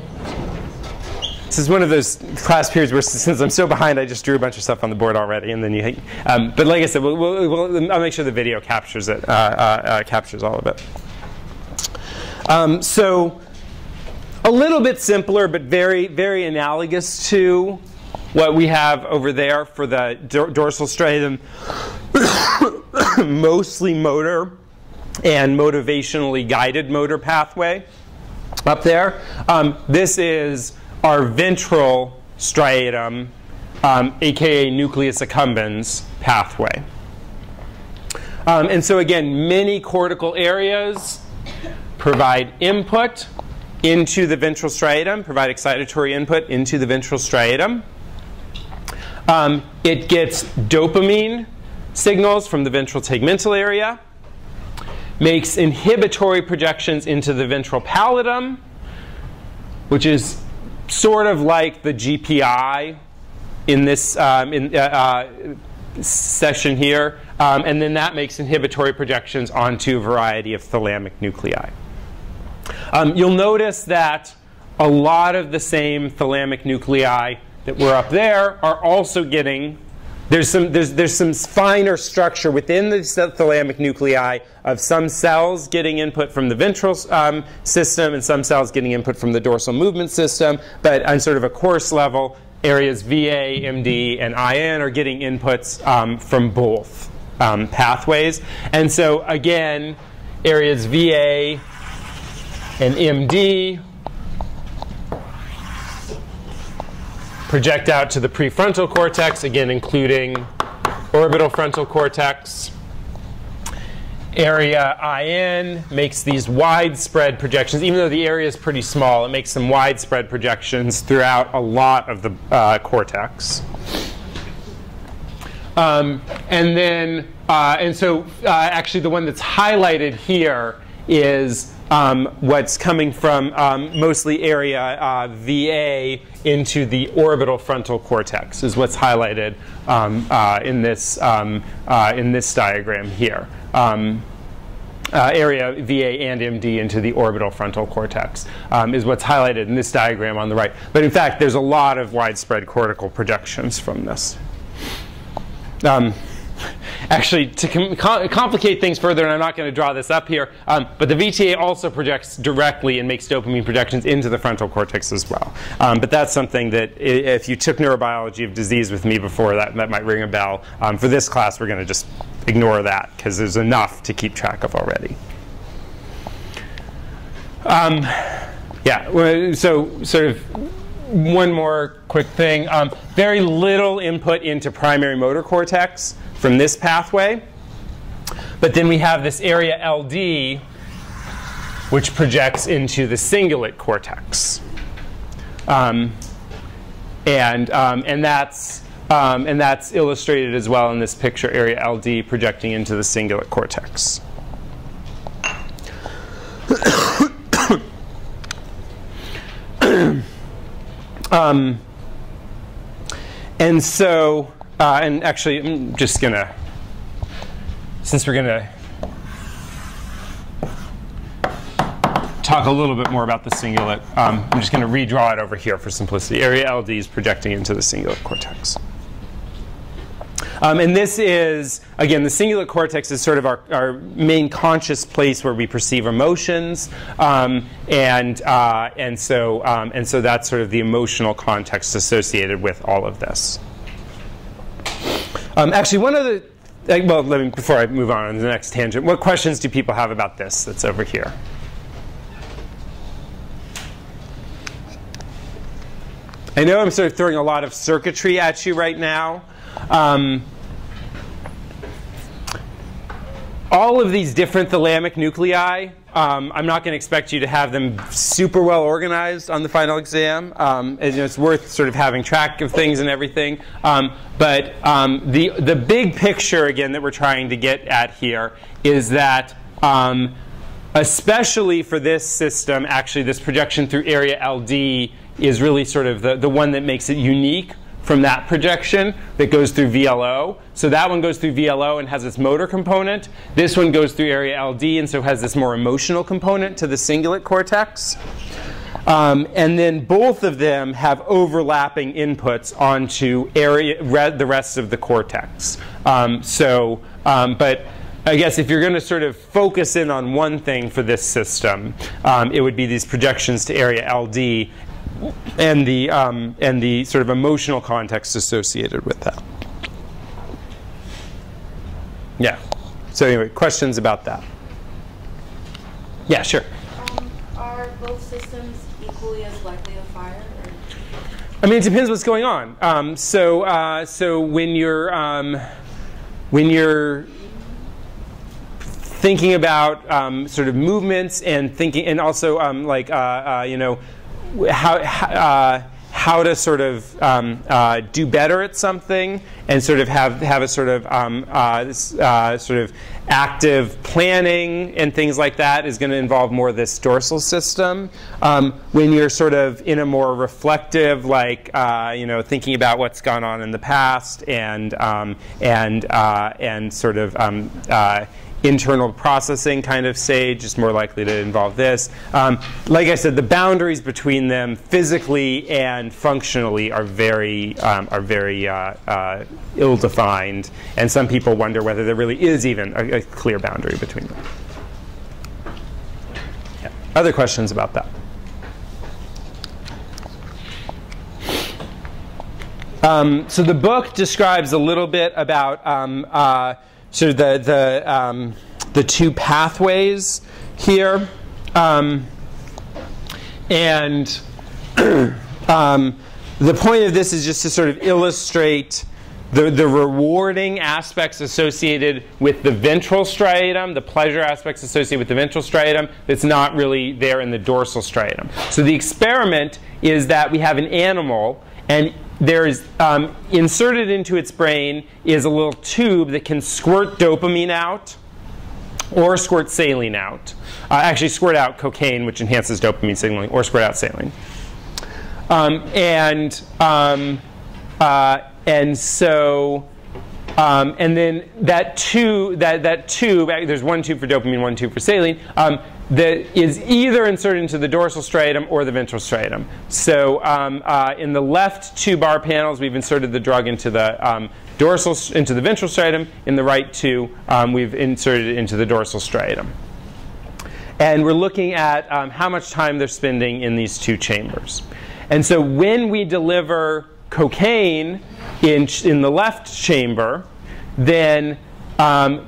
[SPEAKER 1] this is one of those class periods where (laughs) since I'm so behind, I just drew a bunch of stuff on the board already, and then you. Um, but like I said, we'll, we'll, we'll, I'll make sure the video captures it, uh, uh, uh, captures all of it. Um, so a little bit simpler, but very very analogous to what we have over there for the dorsal striatum, (coughs) mostly motor and motivationally guided motor pathway up there. Um, this is our ventral striatum, um, aka nucleus accumbens pathway. Um, and so again, many cortical areas provide input into the ventral striatum, provide excitatory input into the ventral striatum. Um, it gets dopamine signals from the ventral tegmental area makes inhibitory projections into the ventral pallidum, which is sort of like the GPI in this um, in, uh, uh, session here. Um, and then that makes inhibitory projections onto a variety of thalamic nuclei. Um, you'll notice that a lot of the same thalamic nuclei that were up there are also getting there's some, there's, there's some finer structure within the thalamic nuclei of some cells getting input from the ventral um, system and some cells getting input from the dorsal movement system. But on sort of a coarse level, areas VA, MD, and IN are getting inputs um, from both um, pathways. And so again, areas VA and MD project out to the prefrontal cortex, again including orbital frontal cortex. Area IN makes these widespread projections. Even though the area is pretty small, it makes some widespread projections throughout a lot of the uh, cortex. Um, and then, uh, and so uh, actually the one that's highlighted here is um, what's coming from um, mostly area uh, VA into the orbital frontal cortex is what's highlighted um, uh, in this um, uh, in this diagram here. Um, uh, area VA and MD into the orbital frontal cortex um, is what's highlighted in this diagram on the right. But in fact, there's a lot of widespread cortical projections from this. (laughs) Actually, to com complicate things further, and I'm not going to draw this up here, um, but the VTA also projects directly and makes dopamine projections into the frontal cortex as well. Um, but that's something that if you took neurobiology of disease with me before, that, that might ring a bell. Um, for this class, we're going to just ignore that because there's enough to keep track of already. Um, yeah, so sort of one more quick thing. Um, very little input into primary motor cortex from this pathway. But then we have this area LD, which projects into the cingulate cortex. Um, and, um, and, that's, um, and that's illustrated as well in this picture, area LD projecting into the cingulate cortex. (coughs) Um, and so, uh, and actually, I'm just going to, since we're going to talk a little bit more about the cingulate, um, I'm just going to redraw it over here for simplicity. Area LD is projecting into the cingulate cortex. Um, and this is, again, the cingulate cortex is sort of our, our main conscious place where we perceive emotions. Um, and, uh, and, so, um, and so that's sort of the emotional context associated with all of this. Um, actually, one of the, well, let me, before I move on to the next tangent, what questions do people have about this that's over here? I know I'm sort of throwing a lot of circuitry at you right now. Um, all of these different thalamic nuclei, um, I'm not going to expect you to have them super well organized on the final exam. Um, and, you know, it's worth sort of having track of things and everything. Um, but um, the, the big picture, again, that we're trying to get at here is that um, especially for this system, actually this projection through area LD is really sort of the, the one that makes it unique from that projection that goes through VLO. So that one goes through VLO and has its motor component. This one goes through area LD and so has this more emotional component to the cingulate cortex. Um, and then both of them have overlapping inputs onto area, re the rest of the cortex. Um, so, um, but I guess if you're going to sort of focus in on one thing for this system, um, it would be these projections to area LD and the, um, and the sort of emotional context associated with that. Yeah. So anyway, questions about that? Yeah, sure.
[SPEAKER 4] Um, are both systems equally as likely to fire? Or?
[SPEAKER 1] I mean, it depends what's going on. Um, so, uh, so when you're um, when you're thinking about um, sort of movements and thinking, and also um, like uh, uh, you know how, uh, how to sort of um, uh, do better at something and sort of have, have a sort of um, uh, uh, sort of active planning and things like that is going to involve more this dorsal system. Um, when you're sort of in a more reflective, like uh, you know, thinking about what's gone on in the past and um, and uh, and sort of um, internal processing kind of stage is more likely to involve this. Um, like I said, the boundaries between them physically and functionally are very, um, are very uh, uh, ill-defined, and some people wonder whether there really is even a, a clear boundary between them. Yeah. Other questions about that? Um, so the book describes a little bit about um, uh, so the the um, the two pathways here, um, and (clears throat) um, the point of this is just to sort of illustrate the, the rewarding aspects associated with the ventral striatum, the pleasure aspects associated with the ventral striatum that's not really there in the dorsal striatum. So the experiment is that we have an animal and there's um, inserted into its brain is a little tube that can squirt dopamine out or squirt saline out. Uh, actually, squirt out cocaine, which enhances dopamine signaling, or squirt out saline. Um, and um, uh, and so Um, and then that two, that, that tube, there's one tube for dopamine, one tube for saline, um, that is either inserted into the dorsal striatum or the ventral striatum. So um, uh, in the left two bar panels, we've inserted the drug into the um, dorsal, into the ventral striatum. In the right two, um, we've inserted it into the dorsal striatum. And we're looking at um, how much time they're spending in these two chambers. And so when we deliver cocaine in, in the left chamber, then um,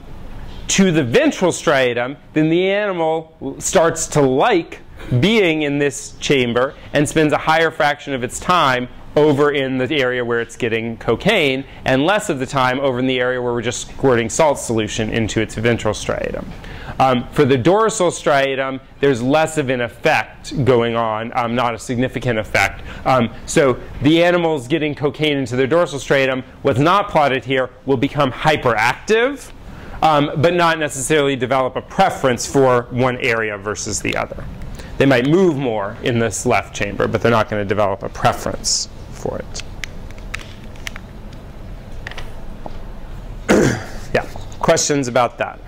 [SPEAKER 1] to the ventral striatum, then the animal starts to like being in this chamber and spends a higher fraction of its time over in the area where it's getting cocaine and less of the time over in the area where we're just squirting salt solution into its ventral striatum. Um, for the dorsal striatum, there's less of an effect going on, um, not a significant effect. Um, so the animals getting cocaine into their dorsal striatum, what's not plotted here, will become hyperactive, um, but not necessarily develop a preference for one area versus the other. They might move more in this left chamber, but they're not going to develop a preference for it. (coughs) yeah, questions about that?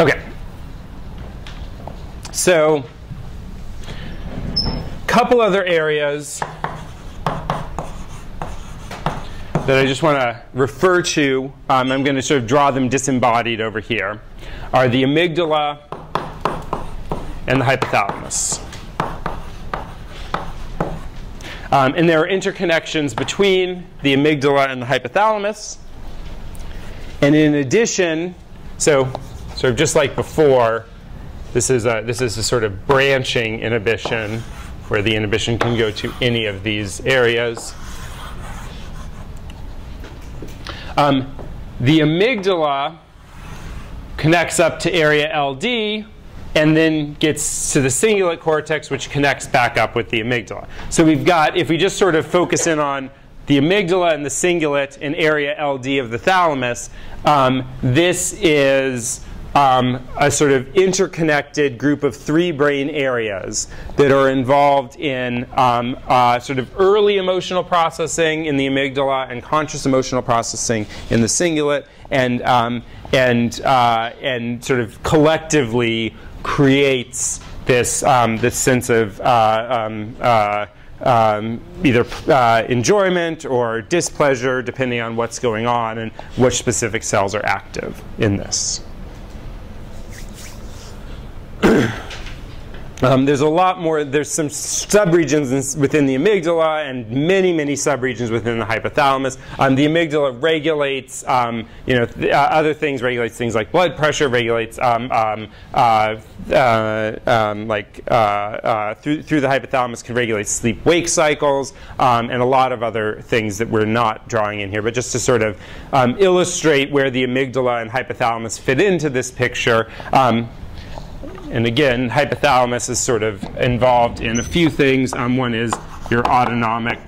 [SPEAKER 1] Okay. So, a couple other areas that I just want to refer to, um, I'm going to sort of draw them disembodied over here, are the amygdala and the hypothalamus. Um, and there are interconnections between the amygdala and the hypothalamus. And in addition, so sort of just like before, this is a, this is a sort of branching inhibition where the inhibition can go to any of these areas. Um, the amygdala connects up to area LD and then gets to the cingulate cortex, which connects back up with the amygdala. So we've got, if we just sort of focus in on the amygdala and the cingulate in area LD of the thalamus, um, this is um, a sort of interconnected group of three brain areas that are involved in um, uh, sort of early emotional processing in the amygdala and conscious emotional processing in the cingulate, and um, and uh, and sort of collectively creates this um, this sense of uh, um, uh, um, either uh, enjoyment or displeasure, depending on what's going on and which specific cells are active in this. (clears throat) Um, there's a lot more, there's some subregions within the amygdala and many, many subregions within the hypothalamus. Um, the amygdala regulates, um, you know, th- uh, other things, regulates things like blood pressure, regulates um, um, uh, uh, um, like uh, uh, through, through the hypothalamus can regulate sleep-wake cycles and a lot of other things that we're not drawing in here. But just to sort of illustrate where the amygdala and hypothalamus fit into this picture, and again, hypothalamus is sort of involved in a few things. Um, one is your autonomic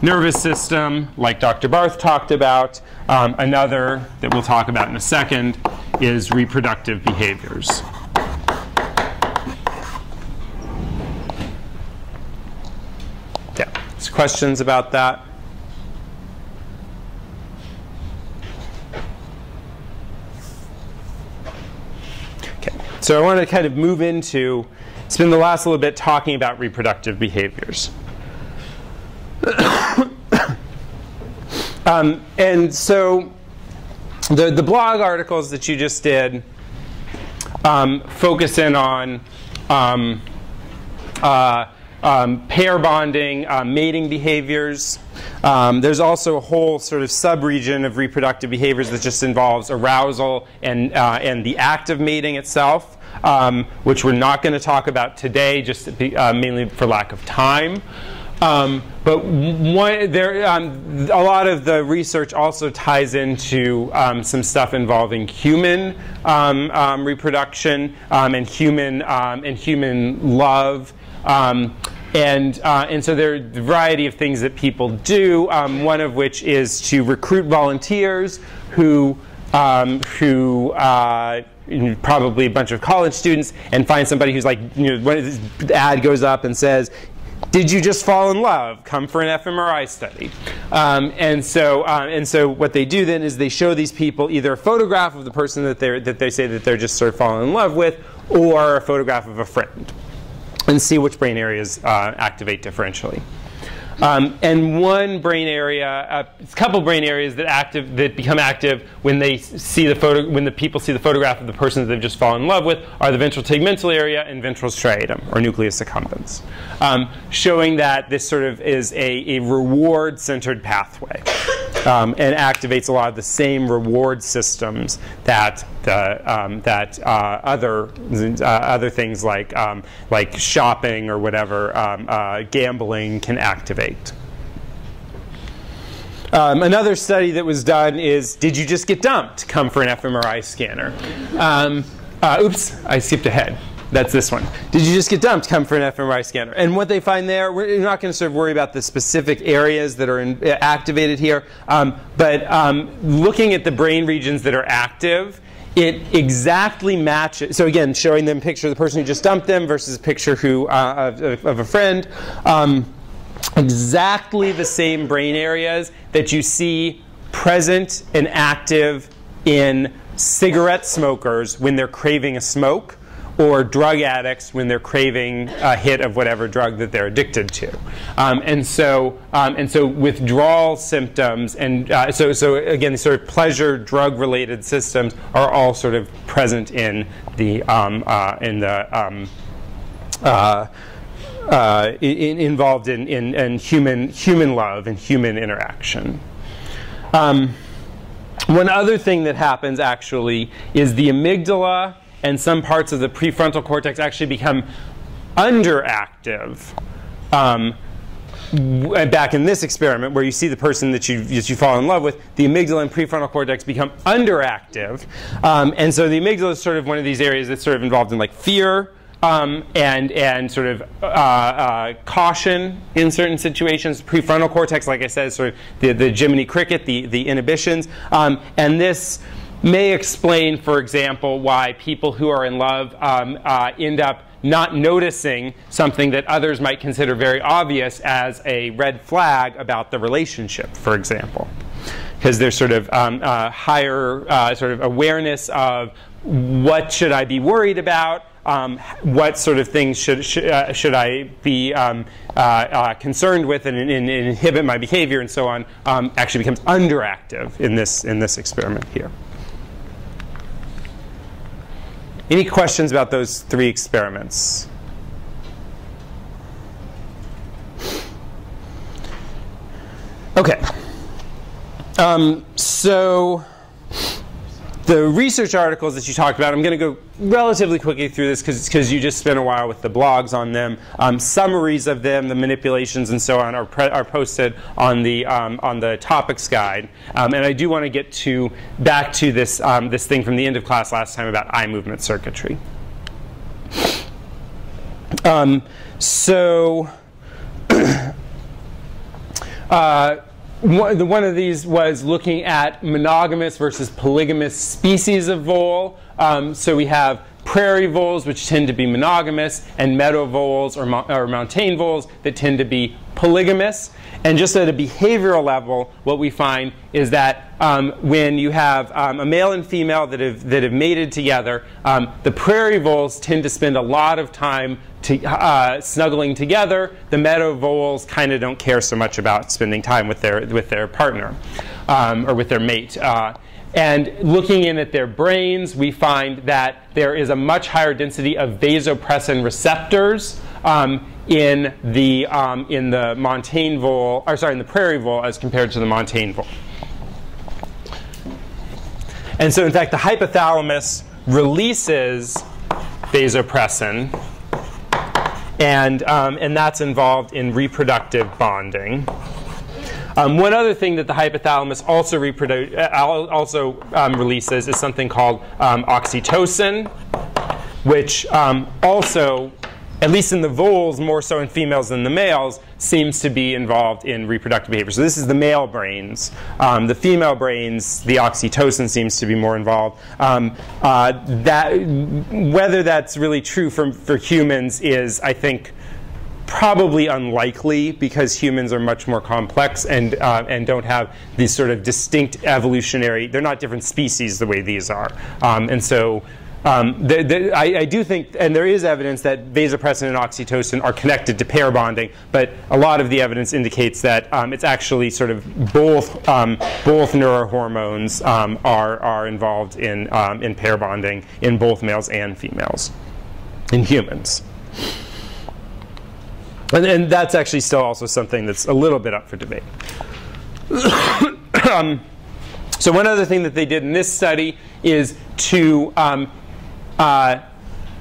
[SPEAKER 1] nervous system, like Dr. Barth talked about. Um, another that we'll talk about in a second is reproductive behaviors. Yeah, questions about that? So I want to kind of move into, spend the last little bit talking about reproductive behaviors. (coughs) um, and so the, the blog articles that you just did um, focus in on um, uh, um, pair bonding, uh, mating behaviors. Um, there's also a whole sort of subregion of reproductive behaviors that just involves arousal and, uh, and the act of mating itself um, which we're not going to talk about today, just be, uh, mainly for lack of time. Um, but one, there, um, a lot of the research also ties into um, some stuff involving human um, um, reproduction um, and human and human love. and, uh, and so there are a variety of things that people do, one of which is to recruit volunteers who who uh, probably a bunch of college students and find somebody who's like, you know, when this ad goes up and says, did you just fall in love? Come for an fMRI study. Um, and so, um, and so, what they do then is they show these people either a photograph of the person that they that they say that they're just sort of falling in love with, or a photograph of a friend, and see which brain areas uh, activate differentially. Um, and one brain area, uh, a couple brain areas that active that become active when they see the photo, when the people see the photograph of the person that they've just fallen in love with, are the ventral tegmental area and ventral striatum, or nucleus accumbens, um, showing that this sort of is a, a reward-centered pathway um, and activates a lot of the same reward systems that the, um, that uh, other uh, other things like um, like shopping or whatever um, uh, gambling can activate. Um, another study that was done is did you just get dumped? Come for an fMRI scanner. Um, uh, oops, I skipped ahead. That's this one. Did you just get dumped? Come for an fMRI scanner. And what they find there, we're not going to sort of worry about the specific areas that are in, activated here, um, but looking at the brain regions that are active, it exactly matches. So again, showing them a picture of the person who just dumped them versus a picture who uh, of, of, a friend. Um, exactly the same brain areas that you see present and active in cigarette smokers when they're craving a smoke or drug addicts when they're craving a hit of whatever drug that they're addicted to. Um, and so, um, and so withdrawal symptoms and uh, so, so again, sort of pleasure drug-related systems are all sort of present in the um, uh, in the um, uh, uh, in, involved in, in, in, human human love and human interaction. Um, one other thing that happens actually is the amygdala and some parts of the prefrontal cortex actually become underactive. Um, back in this experiment where you see the person that you, that you fall in love with, the amygdala and prefrontal cortex become underactive. Um, and so the amygdala is sort of one of these areas that's sort of involved in like fear, um, and and sort of uh, uh, caution in certain situations. Prefrontal cortex, like I said, sort of the, the Jiminy Cricket, the the inhibitions, um, and this may explain, for example, why people who are in love um, uh, end up not noticing something that others might consider very obvious as a red flag about the relationship, for example. Because there's sort of um, uh, higher uh, sort of awareness of what should I be worried about, um, what sort of things should uh, should I be um, uh, uh, concerned with and, and, and, inhibit my behavior and so on um, actually becomes underactive in this in this experiment here. Any questions about those three experiments? Okay. Um, so the research articles that you talked about, I'm going to go relatively quickly through this because you just spent a while with the blogs on them. Um, summaries of them, the manipulations and so on, are, are posted on the um, on the topics guide. Um, and I do want to get to back to this um, this thing from the end of class last time about eye movement circuitry. Um, so. (clears throat) uh, one of these was looking at monogamous versus polygamous species of vole. Um, so we have prairie voles, which tend to be monogamous, and meadow voles or, mo or montane voles that tend to be polygamous. And just at a behavioral level, what we find is that um, when you have um, a male and female that have, that have mated together, um, the prairie voles tend to spend a lot of time to, uh, snuggling together. The meadow voles kind of don't care so much about spending time with their, with their partner um, or with their mate. Uh, and looking in at their brains, we find that there is a much higher density of vasopressin receptors um, in the um, in the montane vole, or sorry, in the prairie vole as compared to the montane vole. And so, in fact, the hypothalamus releases vasopressin, and um, and that's involved in reproductive bonding. Um, one other thing that the hypothalamus also, also um, releases is something called um, oxytocin, which um, also at least in the voles, more so in females than the males, seems to be involved in reproductive behavior. So this is the male brains. Um, the female brains, the oxytocin seems to be more involved. Um, uh, that whether that's really true for, for humans is, I think, probably unlikely because humans are much more complex and uh, and don't have these sort of distinct evolutionary. They're not different species the way these are, um, and so. Um, the, the, I, I, do think, and there is evidence that vasopressin and oxytocin are connected to pair bonding, but a lot of the evidence indicates that um, it's actually sort of both um, both neurohormones um, are are involved in um, in pair bonding in both males and females in humans. And, and that's actually still also something that's a little bit up for debate. (coughs) um, so one other thing that they did in this study is to um, uh,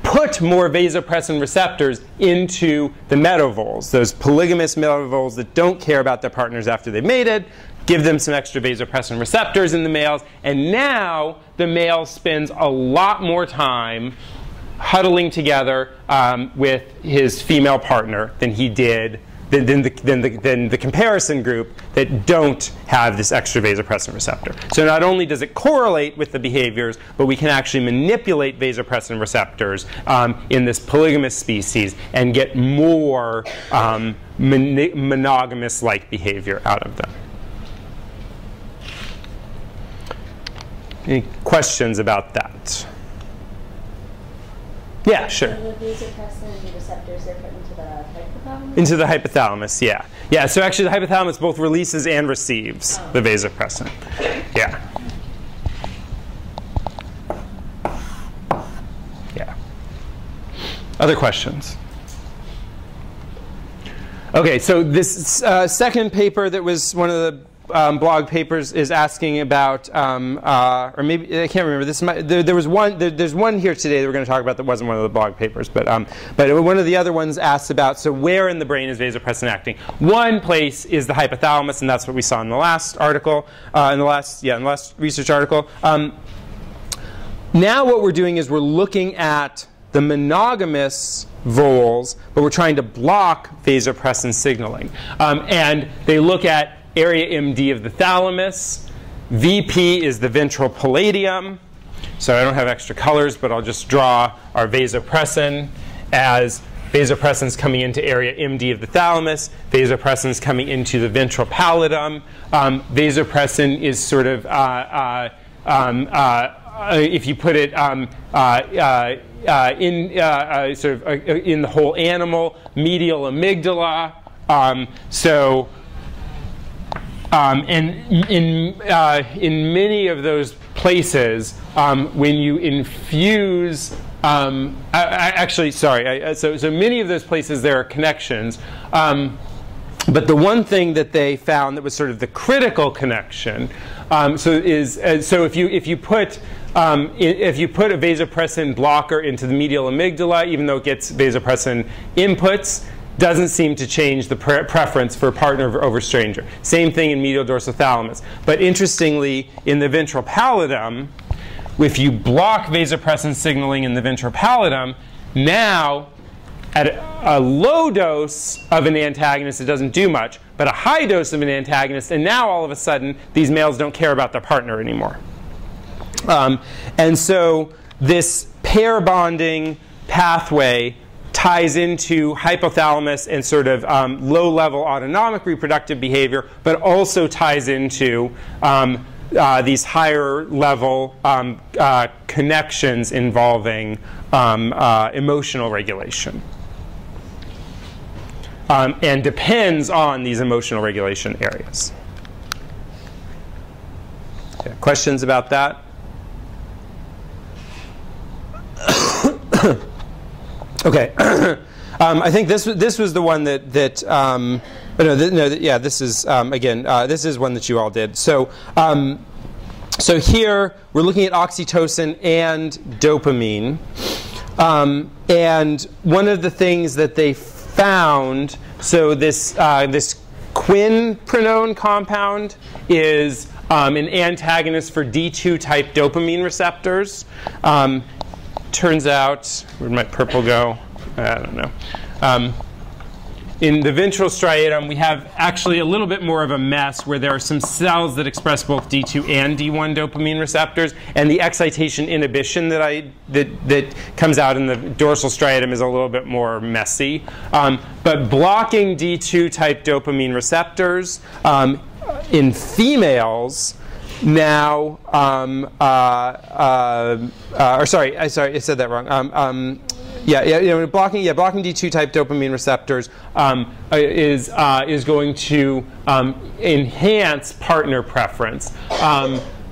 [SPEAKER 1] put more vasopressin receptors into the meadow voles, those polygamous meadow voles that don't care about their partners after they've mated, give them some extra vasopressin receptors in the males, and now the male spends a lot more time huddling together um, with his female partner than he did than, than, the, than, the, than the comparison group that don't have this extra vasopressin receptor. So not only does it correlate with the behaviors, but we can actually manipulate vasopressin receptors um, in this polygamous species and get more um, mon monogamous-like behavior out of them. Any questions about that? Yeah, sure.
[SPEAKER 3] So the vasopressin receptors are put into the hypothalamus?
[SPEAKER 1] Into the hypothalamus, yeah. Yeah, so actually the hypothalamus both releases and receives
[SPEAKER 3] Oh.
[SPEAKER 1] the vasopressin. Yeah. Yeah. Other questions? Okay, so this uh, second paper that was one of the um, blog papers is asking about, um, uh, or maybe I can't remember. This might, there, there was one. There, there's one here today that we're going to talk about that wasn't one of the blog papers, but um, but one of the other ones asks about. So where in the brain is vasopressin acting? One place is the hypothalamus, and that's what we saw in the last article, uh, in the last yeah, in the last research article. Um, now what we're doing is we're looking at the monogamous voles, but we're trying to block vasopressin signaling. Um, and they look at area MD of the thalamus. VP is the ventral pallidum. So I don't have extra colors, but I'll just draw our vasopressin as vasopressin's coming into area MD of the thalamus, vasopressin's coming into the ventral pallidum. Um, vasopressin is sort of, uh, uh, um, uh, if you put it um, uh, uh, uh, in uh, sort of in the whole animal, medial amygdala. Um, so um, and in, uh, in many of those places, um, when you infuse, um, I, I actually, sorry, I, so, so many of those places there are connections. Um, but the one thing that they found that was sort of the critical connection, um, so is uh, so if you if you put um, if you put a vasopressin blocker into the medial amygdala, even though it gets vasopressin inputs, doesn't seem to change the pre preference for partner over stranger. Same thing in medial dorsal But interestingly, in the ventral pallidum, if you block vasopressin signaling in the ventral pallidum, now at a, a low dose of an antagonist, it doesn't do much, but a high dose of an antagonist, and now all of a sudden, these males don't care about their partner anymore. Um, and so this pair bonding pathway ties into hypothalamus and sort of um, low level autonomic reproductive behavior, but also ties into um, uh, these higher level um, uh, connections involving um, uh, emotional regulation. Um, and depends on these emotional regulation areas. Questions about that? (coughs) (coughs) okay. (clears throat) um, I think this this was the one that that um, no, th no th yeah this is um, again uh, this is one that you all did. So um, so here we're looking at oxytocin and dopamine, um, and one of the things that they found so this uh, this quinprenone compound is um, an antagonist for D2 type dopamine receptors. Um, turns out, where'd my purple go? I don't know. Um, in the ventral striatum, we have actually a little bit more of a mess where there are some cells that express both D2 and D1 dopamine receptors, and the excitation inhibition that I that that comes out in the dorsal striatum is a little bit more messy. Um, but blocking D2 type dopamine receptors um, in females now, um, uh, uh, uh, or sorry, I sorry, I said that wrong. Um, um, yeah, yeah, you know, blocking, yeah, blocking D2 type dopamine receptors um, uh, is uh, is going to um, enhance partner preference.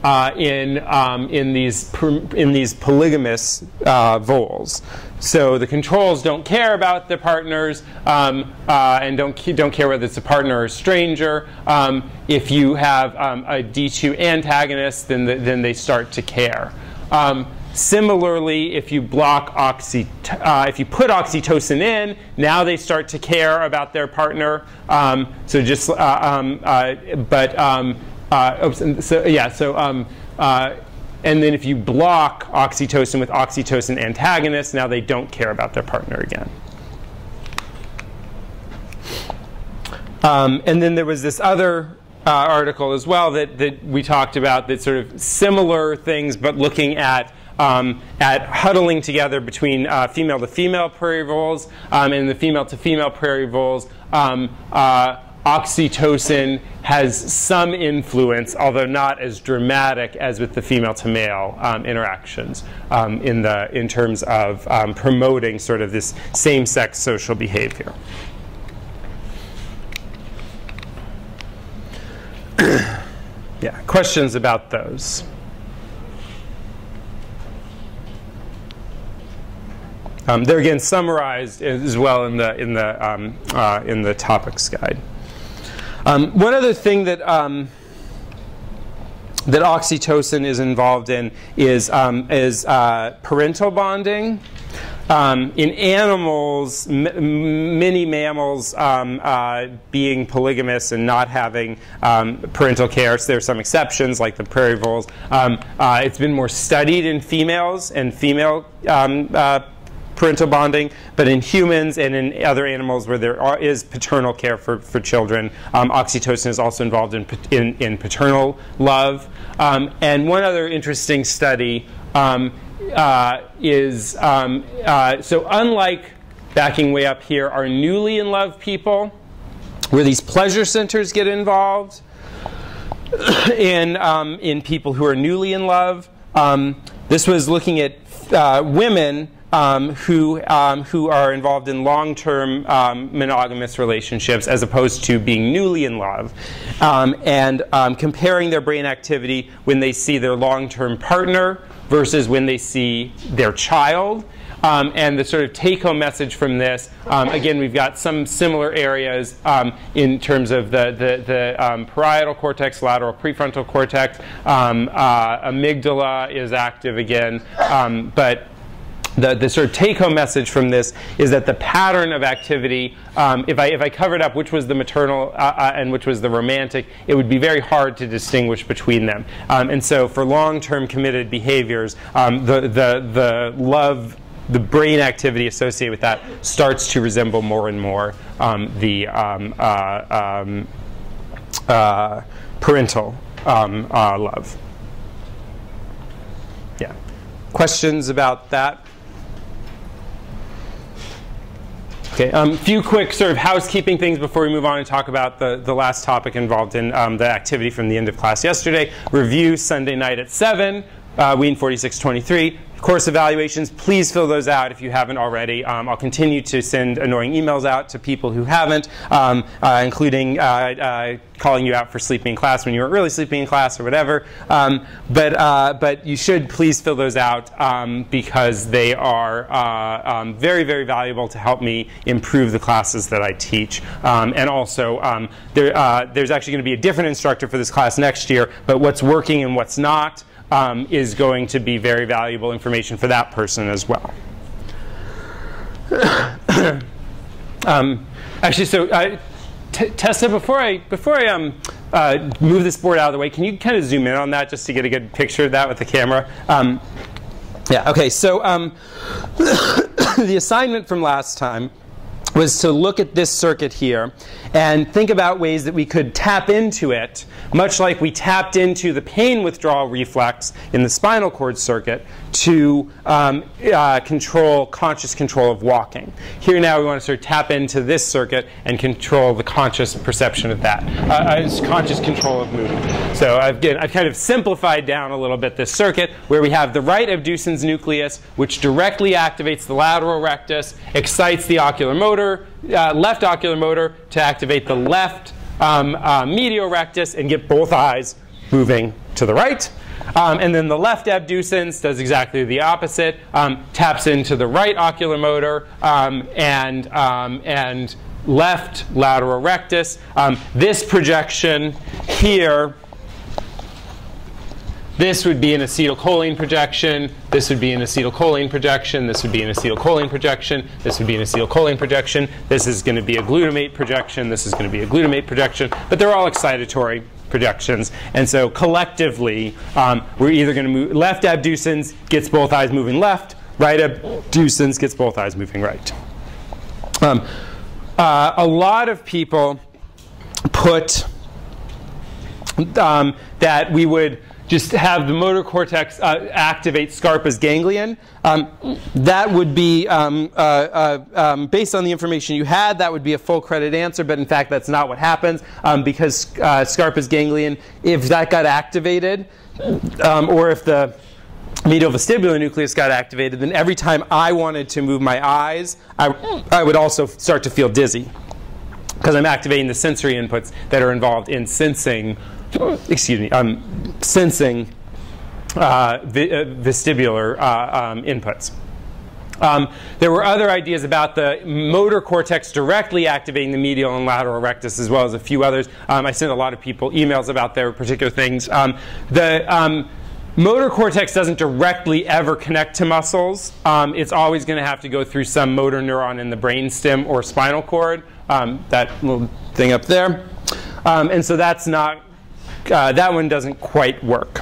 [SPEAKER 1] Um, uh, in um, in these in these polygamous uh, voles. So the controls don't care about their partners um, uh, and don't don't care whether it's a partner or a stranger. Um, if you have um, a D2 antagonist, then the, then they start to care. Um, similarly, if you block oxy, uh, if you put oxytocin in, now they start to care about their partner. Um, so just, uh, um, uh, but uh, oops, so yeah, so um, uh, and then if you block oxytocin with oxytocin antagonists, now they don't care about their partner again. Um, and then there was this other uh, article as well that, that we talked about that sort of similar things, but looking at um, at huddling together between uh, female to female prairie voles um, and the female to female prairie voles. Um, uh, oxytocin has some influence, although not as dramatic as with the female to male um, interactions um, in, the, in terms of um, promoting sort of this same sex social behavior. (clears throat) yeah, questions about those? Um, they're again summarized as well in the in the um, uh, in the topics guide. Um, one other thing that um, that oxytocin is involved in is um, is uh, parental bonding. Um, in animals, many mammals um, uh, being polygamous and not having um, parental care, so there are some exceptions like the prairie voles. Uh, it's been more studied in females and female uh, parental bonding, but in humans and in other animals where there are, is paternal care for, for children, um, oxytocin is also involved in, in, in paternal love. Um, and one other interesting study um, uh, is um, uh, so, unlike backing way up here, are newly in love people, where these pleasure centers get involved (coughs) in, um, in people who are newly in love. Um, this was looking at uh, women um, who, um, who are involved in long term um, monogamous relationships as opposed to being newly in love, um, and um, comparing their brain activity when they see their long term partner versus when they see their child. Um, and the sort of take home message from this um, again, we've got some similar areas um, in terms of the, the, the parietal cortex, lateral prefrontal cortex. Uh, amygdala is active again, but the, the sort of take-home message from this is that the pattern of activity, um, if, I, if I covered up which was the maternal uh, uh, and which was the romantic, it would be very hard to distinguish between them. Um, and so for long-term committed behaviors, um, the, the, the love the brain activity associated with that starts to resemble more and more um, the um, uh, um, uh, parental uh, love. Yeah. Questions about that? Okay, a um, few quick sort of housekeeping things before we move on and talk about the, the last topic involved in um, the activity from the end of class yesterday. Review Sunday night at 7, uh, Wien 4623 course evaluations, please fill those out if you haven't already. Um, I'll continue to send annoying emails out to people who haven't, um, uh, including uh, uh, calling you out for sleeping in class when you weren't really sleeping in class or whatever. Um, but, uh, but you should please fill those out um, because they are uh, um, very, very valuable to help me improve the classes that I teach. Um, and also, there, uh, there's actually going to be a different instructor for this class next year, but what's working and what's not um, is going to be very valuable information for that person as well. (coughs) um, actually, so uh, Tessa, before I before I um, uh, move this board out of the way, can you kind of zoom in on that just to get a good picture of that with the camera? Um, yeah. Okay. So um, (coughs) the assignment from last time was to look at this circuit here and think about ways that we could tap into it, much like we tapped into the pain withdrawal reflex in the spinal cord circuit to um, uh, control conscious control of walking. Here now we want to sort of tap into this circuit and control the conscious perception of that, uh, uh, conscious control of movement. So I've, I've kind of simplified down a little bit this circuit where we have the right abducens nucleus, which directly activates the lateral rectus, excites the ocular motor, uh, left ocular motor to activate the left um, uh, medial rectus and get both eyes moving to the right. Um, and then the left abducens does exactly the opposite, um, taps into the right ocular motor um, and, um, and left lateral rectus. Um, this projection here this would be an acetylcholine projection. This would be an acetylcholine projection. This would be an acetylcholine projection. This would be an acetylcholine projection. This is going to be a glutamate projection. This is going to be a glutamate projection. But they're all excitatory projections. And so collectively, um, we're either going to move left abducens gets both eyes moving left, right abducens gets both eyes moving right. Um, uh, a lot of people put um, that we would just have the motor cortex uh, activate Scarpa's ganglion. Um, that would be, um, uh, uh, um, based on the information you had, that would be a full credit answer, but in fact that's not what happens um, because uh, Scarpa's ganglion, if that got activated, um, or if the medial vestibular nucleus got activated, then every time I wanted to move my eyes, I, I would also start to feel dizzy because I'm activating the sensory inputs that are involved in sensing (laughs) excuse me, um, sensing uh, uh, vestibular uh, um, inputs. Um, there were other ideas about the motor cortex directly activating the medial and lateral rectus, as well as a few others. Um, I sent a lot of people emails about their particular things. Um, the um, motor cortex doesn't directly ever connect to muscles. Um, it's always going to have to go through some motor neuron in the brainstem or spinal cord. That little thing up there. and so that's not uh, that one doesn't quite work.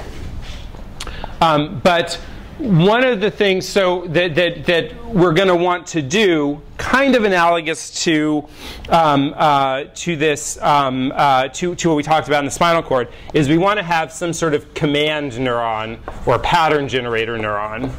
[SPEAKER 1] Um, but one of the things so that, that, that we're going to want to do, kind of analogous to, um, uh, to this, um, uh, to, to what we talked about in the spinal cord, is we want to have some sort of command neuron or pattern generator neuron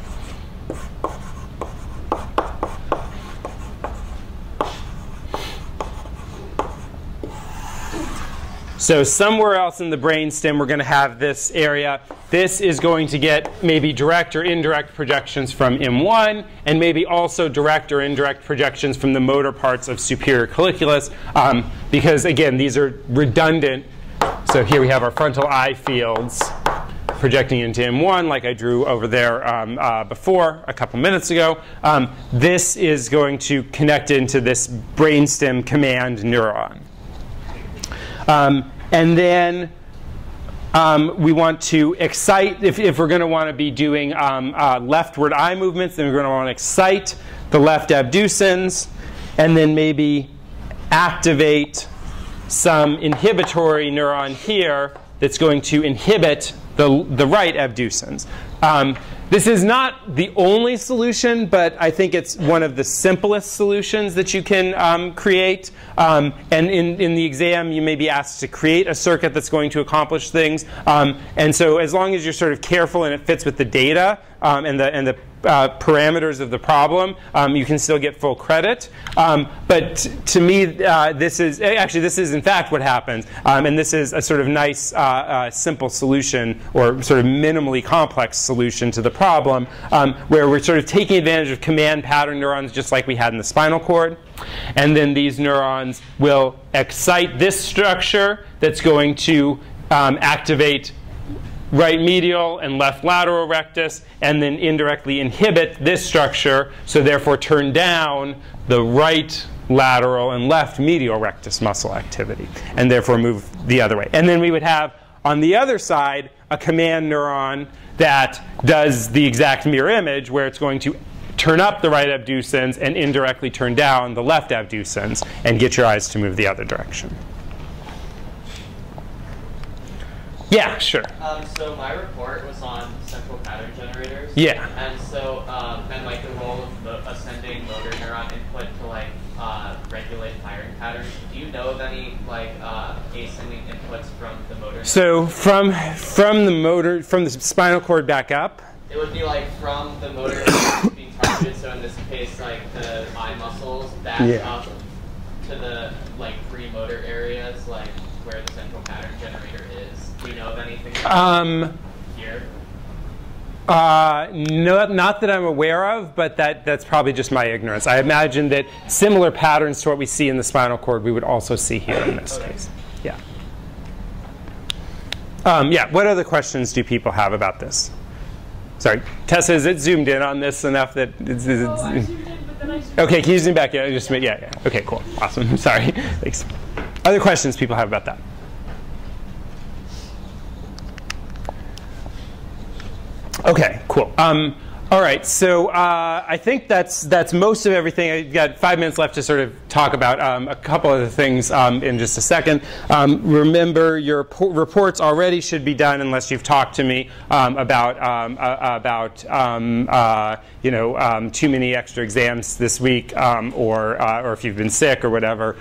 [SPEAKER 1] So somewhere else in the brainstem, we're going to have this area. This is going to get maybe direct or indirect projections from M1, and maybe also direct or indirect projections from the motor parts of superior colliculus, um, because again, these are redundant. So here we have our frontal eye fields projecting into M1, like I drew over there um, uh, before a couple minutes ago. Um, this is going to connect into this brainstem command neuron. Um, and then um, we want to excite, if, if we're going to want to be doing um, uh, leftward eye movements, then we're going to want to excite the left abducens and then maybe activate some inhibitory neuron here that's going to inhibit the, the right abducens. Um, this is not the only solution, but I think it's one of the simplest solutions that you can um, create. Um, and in, in the exam, you may be asked to create a circuit that's going to accomplish things. Um, and so as long as you're sort of careful and it fits with the data um, and the, and the uh, parameters of the problem, um, you can still get full credit. Um, but to me, uh, this is actually this is in fact what happens, um, and this is a sort of nice, uh, uh, simple solution or sort of minimally complex solution to the problem, um, where we're sort of taking advantage of command pattern neurons just like we had in the spinal cord, and then these neurons will excite this structure that's going to um, activate right medial and left lateral rectus, and then indirectly inhibit this structure, so therefore turn down the right lateral and left medial rectus muscle activity, and therefore move the other way. And then we would have, on the other side, a command neuron that does the exact mirror image, where it's going to turn up the right abducens and indirectly turn down the left abducens and get your eyes to move the other direction. Yeah, sure.
[SPEAKER 5] Um, so my report was on central pattern generators.
[SPEAKER 1] Yeah.
[SPEAKER 5] And so, um, and like the role of the ascending motor neuron input to like uh, regulate firing patterns. Do you know of any like uh, ascending inputs from the motor?
[SPEAKER 1] So from from the motor from the spinal cord back up.
[SPEAKER 5] It would be like from the motor (coughs) being targeted. So in this case, like the eye muscles back
[SPEAKER 1] Yeah.
[SPEAKER 5] up to the like pre-motor areas, like where the central pattern generator is. Do you know of anything
[SPEAKER 1] Um,
[SPEAKER 5] here?
[SPEAKER 1] Uh, no, not that I'm aware of, but that, that's probably just my ignorance. I imagine that similar patterns to what we see in the spinal cord, we would also see here in this case. Yeah. Um, yeah. What other questions do people have about this? Sorry, Tessa, is it zoomed in on this enough that it's, it's,
[SPEAKER 2] Oh, I zoomed in, but then I
[SPEAKER 1] okay? Can you zoom back? Yeah, just yeah, yeah. Okay, cool, awesome. (laughs) Sorry, thanks. Other questions people have about that? Okay, cool. Um, all right, so uh, I think that's that's most of everything. I've got five minutes left to sort of talk about um, a couple of the things um, in just a second. Um, remember, your reports already should be done unless you've talked to me um, about um, uh, about um, uh, you know too many extra exams this week, or uh, or if you've been sick or whatever.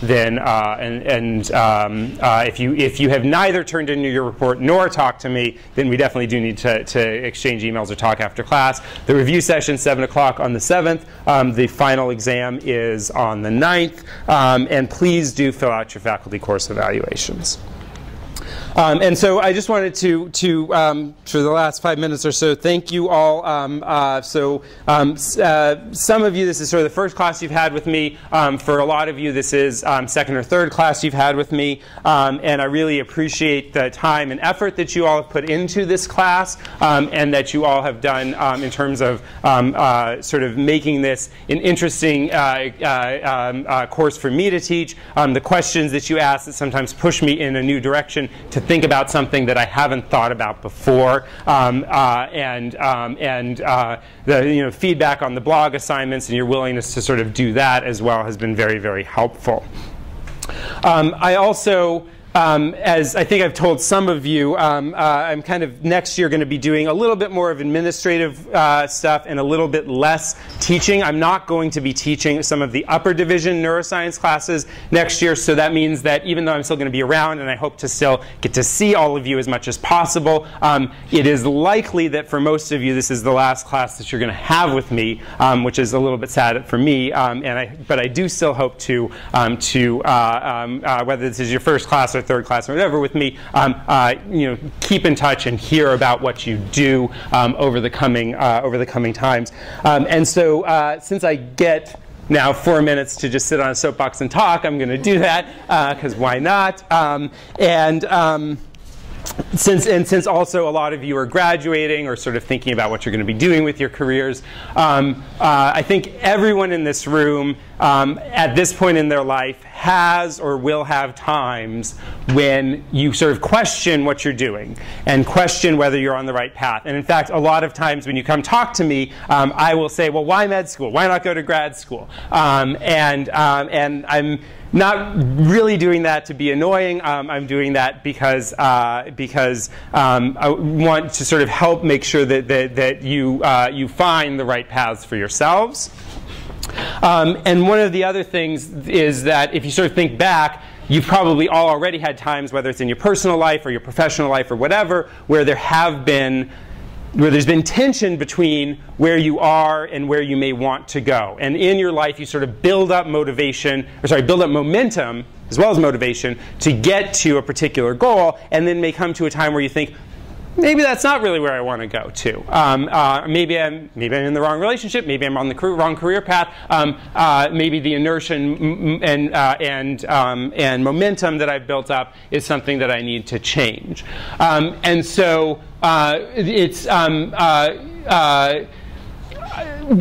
[SPEAKER 1] Then uh, and and uh, if you if you have neither turned in your report nor talked to me, then we definitely do need to, to exchange emails or talk after class. The review session seven o'clock on the seventh. Um, the final exam is on the 9th. Um, and please do fill out your faculty course evaluations. Um, and so I just wanted to, to um, for the last five minutes or so, thank you all. Um, uh, so um, uh, some of you, this is sort of the first class you've had with me. Um, for a lot of you, this is um, second or third class you've had with me. And I really appreciate the time and effort that you all have put into this class and that you all have done in terms of uh, sort of making this an interesting uh, uh, uh, course for me to teach. The questions that you ask that sometimes push me in a new direction to think about something that I haven't thought about before, um, uh, and um, and uh, the you know feedback on the blog assignments and your willingness to sort of do that as well has been very very helpful. Um, I also, um, as I think I've told some of you, um, uh, I'm kind of next year going to be doing a little bit more of administrative uh, stuff and a little bit less teaching. I'm not going to be teaching some of the upper division neuroscience classes next year, so that means that even though I'm still going to be around and I hope to still get to see all of you as much as possible, um, it is likely that for most of you this is the last class that you're going to have with me, um, which is a little bit sad for me. Um, and I, but I do still hope to um, to uh, uh, whether this is your first class or third class or whatever with me, um, uh, you know, keep in touch and hear about what you do um, over the coming uh, over the coming times. Um, and so uh, since I get now four minutes to just sit on a soapbox and talk, I'm going to do that because why not? Um, and um, since and since also a lot of you are graduating or sort of thinking about what you're going to be doing with your careers, um, uh, I think everyone in this room um, at this point in their life has or will have times when you sort of question what you're doing and question whether you're on the right path. And in fact, a lot of times when you come talk to me, um, I will say, "Well, why med school? Why not go to grad school?" Um, and um, and I'm not really doing that to be annoying. Um, I'm doing that because uh, because um, I want to sort of help make sure that that, that you uh, you find the right paths for yourselves. Um, and one of the other things is that if you sort of think back, you've probably all already had times, whether it's in your personal life or your professional life or whatever, where there have been where there's been tension between where you are and where you may want to go. And in your life, you sort of build up motivation, or sorry, build up momentum as well as motivation to get to a particular goal, and then may come to a time where you think, maybe that's not really where I want to go to. Um, uh, maybe I'm maybe I'm in the wrong relationship. Maybe I'm on the wrong career path. Um, uh, maybe the inertia and and uh, and, um, and momentum that I've built up is something that I need to change. Um, and so uh, it's.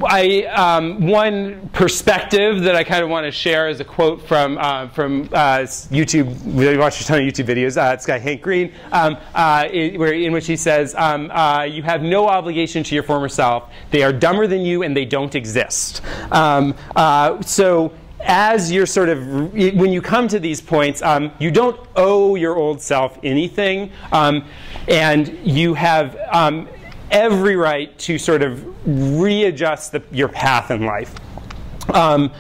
[SPEAKER 1] I, um, one perspective that I kind of want to share is a quote from uh, from uh, YouTube. We watch a ton of YouTube videos. Uh, guy Hank Green, um, uh, it, where, in which he says, um, uh, "You have no obligation to your former self. They are dumber than you, and they don't exist." Um, uh, so as you're sort of, when you come to these points, um, you don't owe your old self anything, um, and you have um, every right to sort of readjust the, your path in life. Um,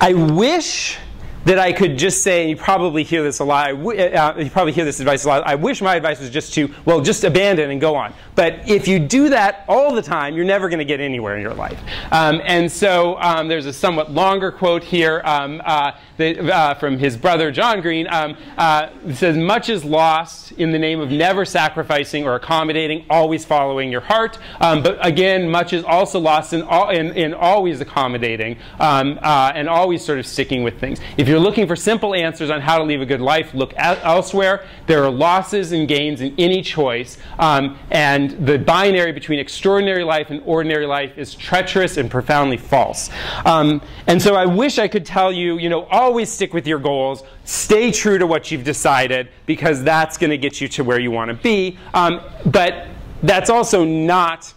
[SPEAKER 1] I wish that I could just say, you probably hear this a lot, uh, you probably hear this advice a lot, I wish my advice was just to, well, just abandon and go on. But if you do that all the time, you're never going to get anywhere in your life. Um, and so um, there's a somewhat longer quote here um, uh, that, uh, from his brother John Green. Um, uh, it says, much is lost in the name of never sacrificing or accommodating, always following your heart. Um, but again, much is also lost in, all, in, in always accommodating um, uh, and always sort of sticking with things. If you're looking for simple answers on how to live a good life, look elsewhere. There are losses and gains in any choice. Um, and the binary between extraordinary life and ordinary life is treacherous and profoundly false. Um, and so I wish I could tell you, you know, always stick with your goals, stay true to what you've decided, because that's going to get you to where you want to be. Um, but that's also not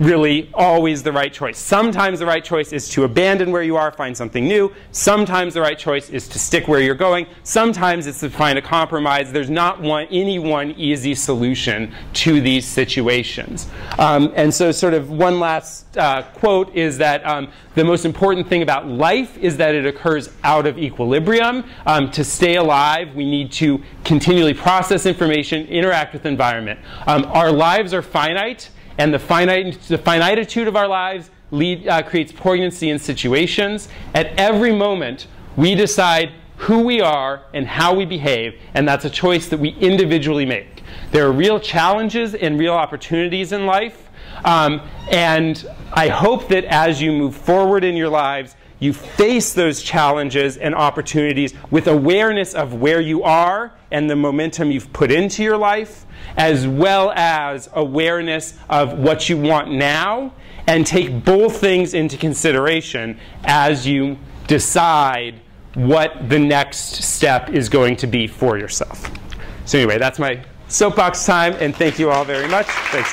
[SPEAKER 1] really always the right choice. Sometimes the right choice is to abandon where you are, find something new. Sometimes the right choice is to stick where you're going. Sometimes it's to find a compromise. There's not one, any one easy solution to these situations. Um, and so, sort of one last uh, quote is that um, the most important thing about life is that it occurs out of equilibrium. Um, to stay alive, we need to continually process information, interact with environment. Um, our lives are finite and the, finite, the finitude of our lives lead, uh, creates poignancy in situations. At every moment, we decide who we are and how we behave, and that's a choice that we individually make. There are real challenges and real opportunities in life, um, and I hope that as you move forward in your lives, you face those challenges and opportunities with awareness of where you are and the momentum you've put into your life, as well as awareness of what you want now, and take both things into consideration as you decide what the next step is going to be for yourself. So, anyway, that's my soapbox time, and thank you all very much. Thanks.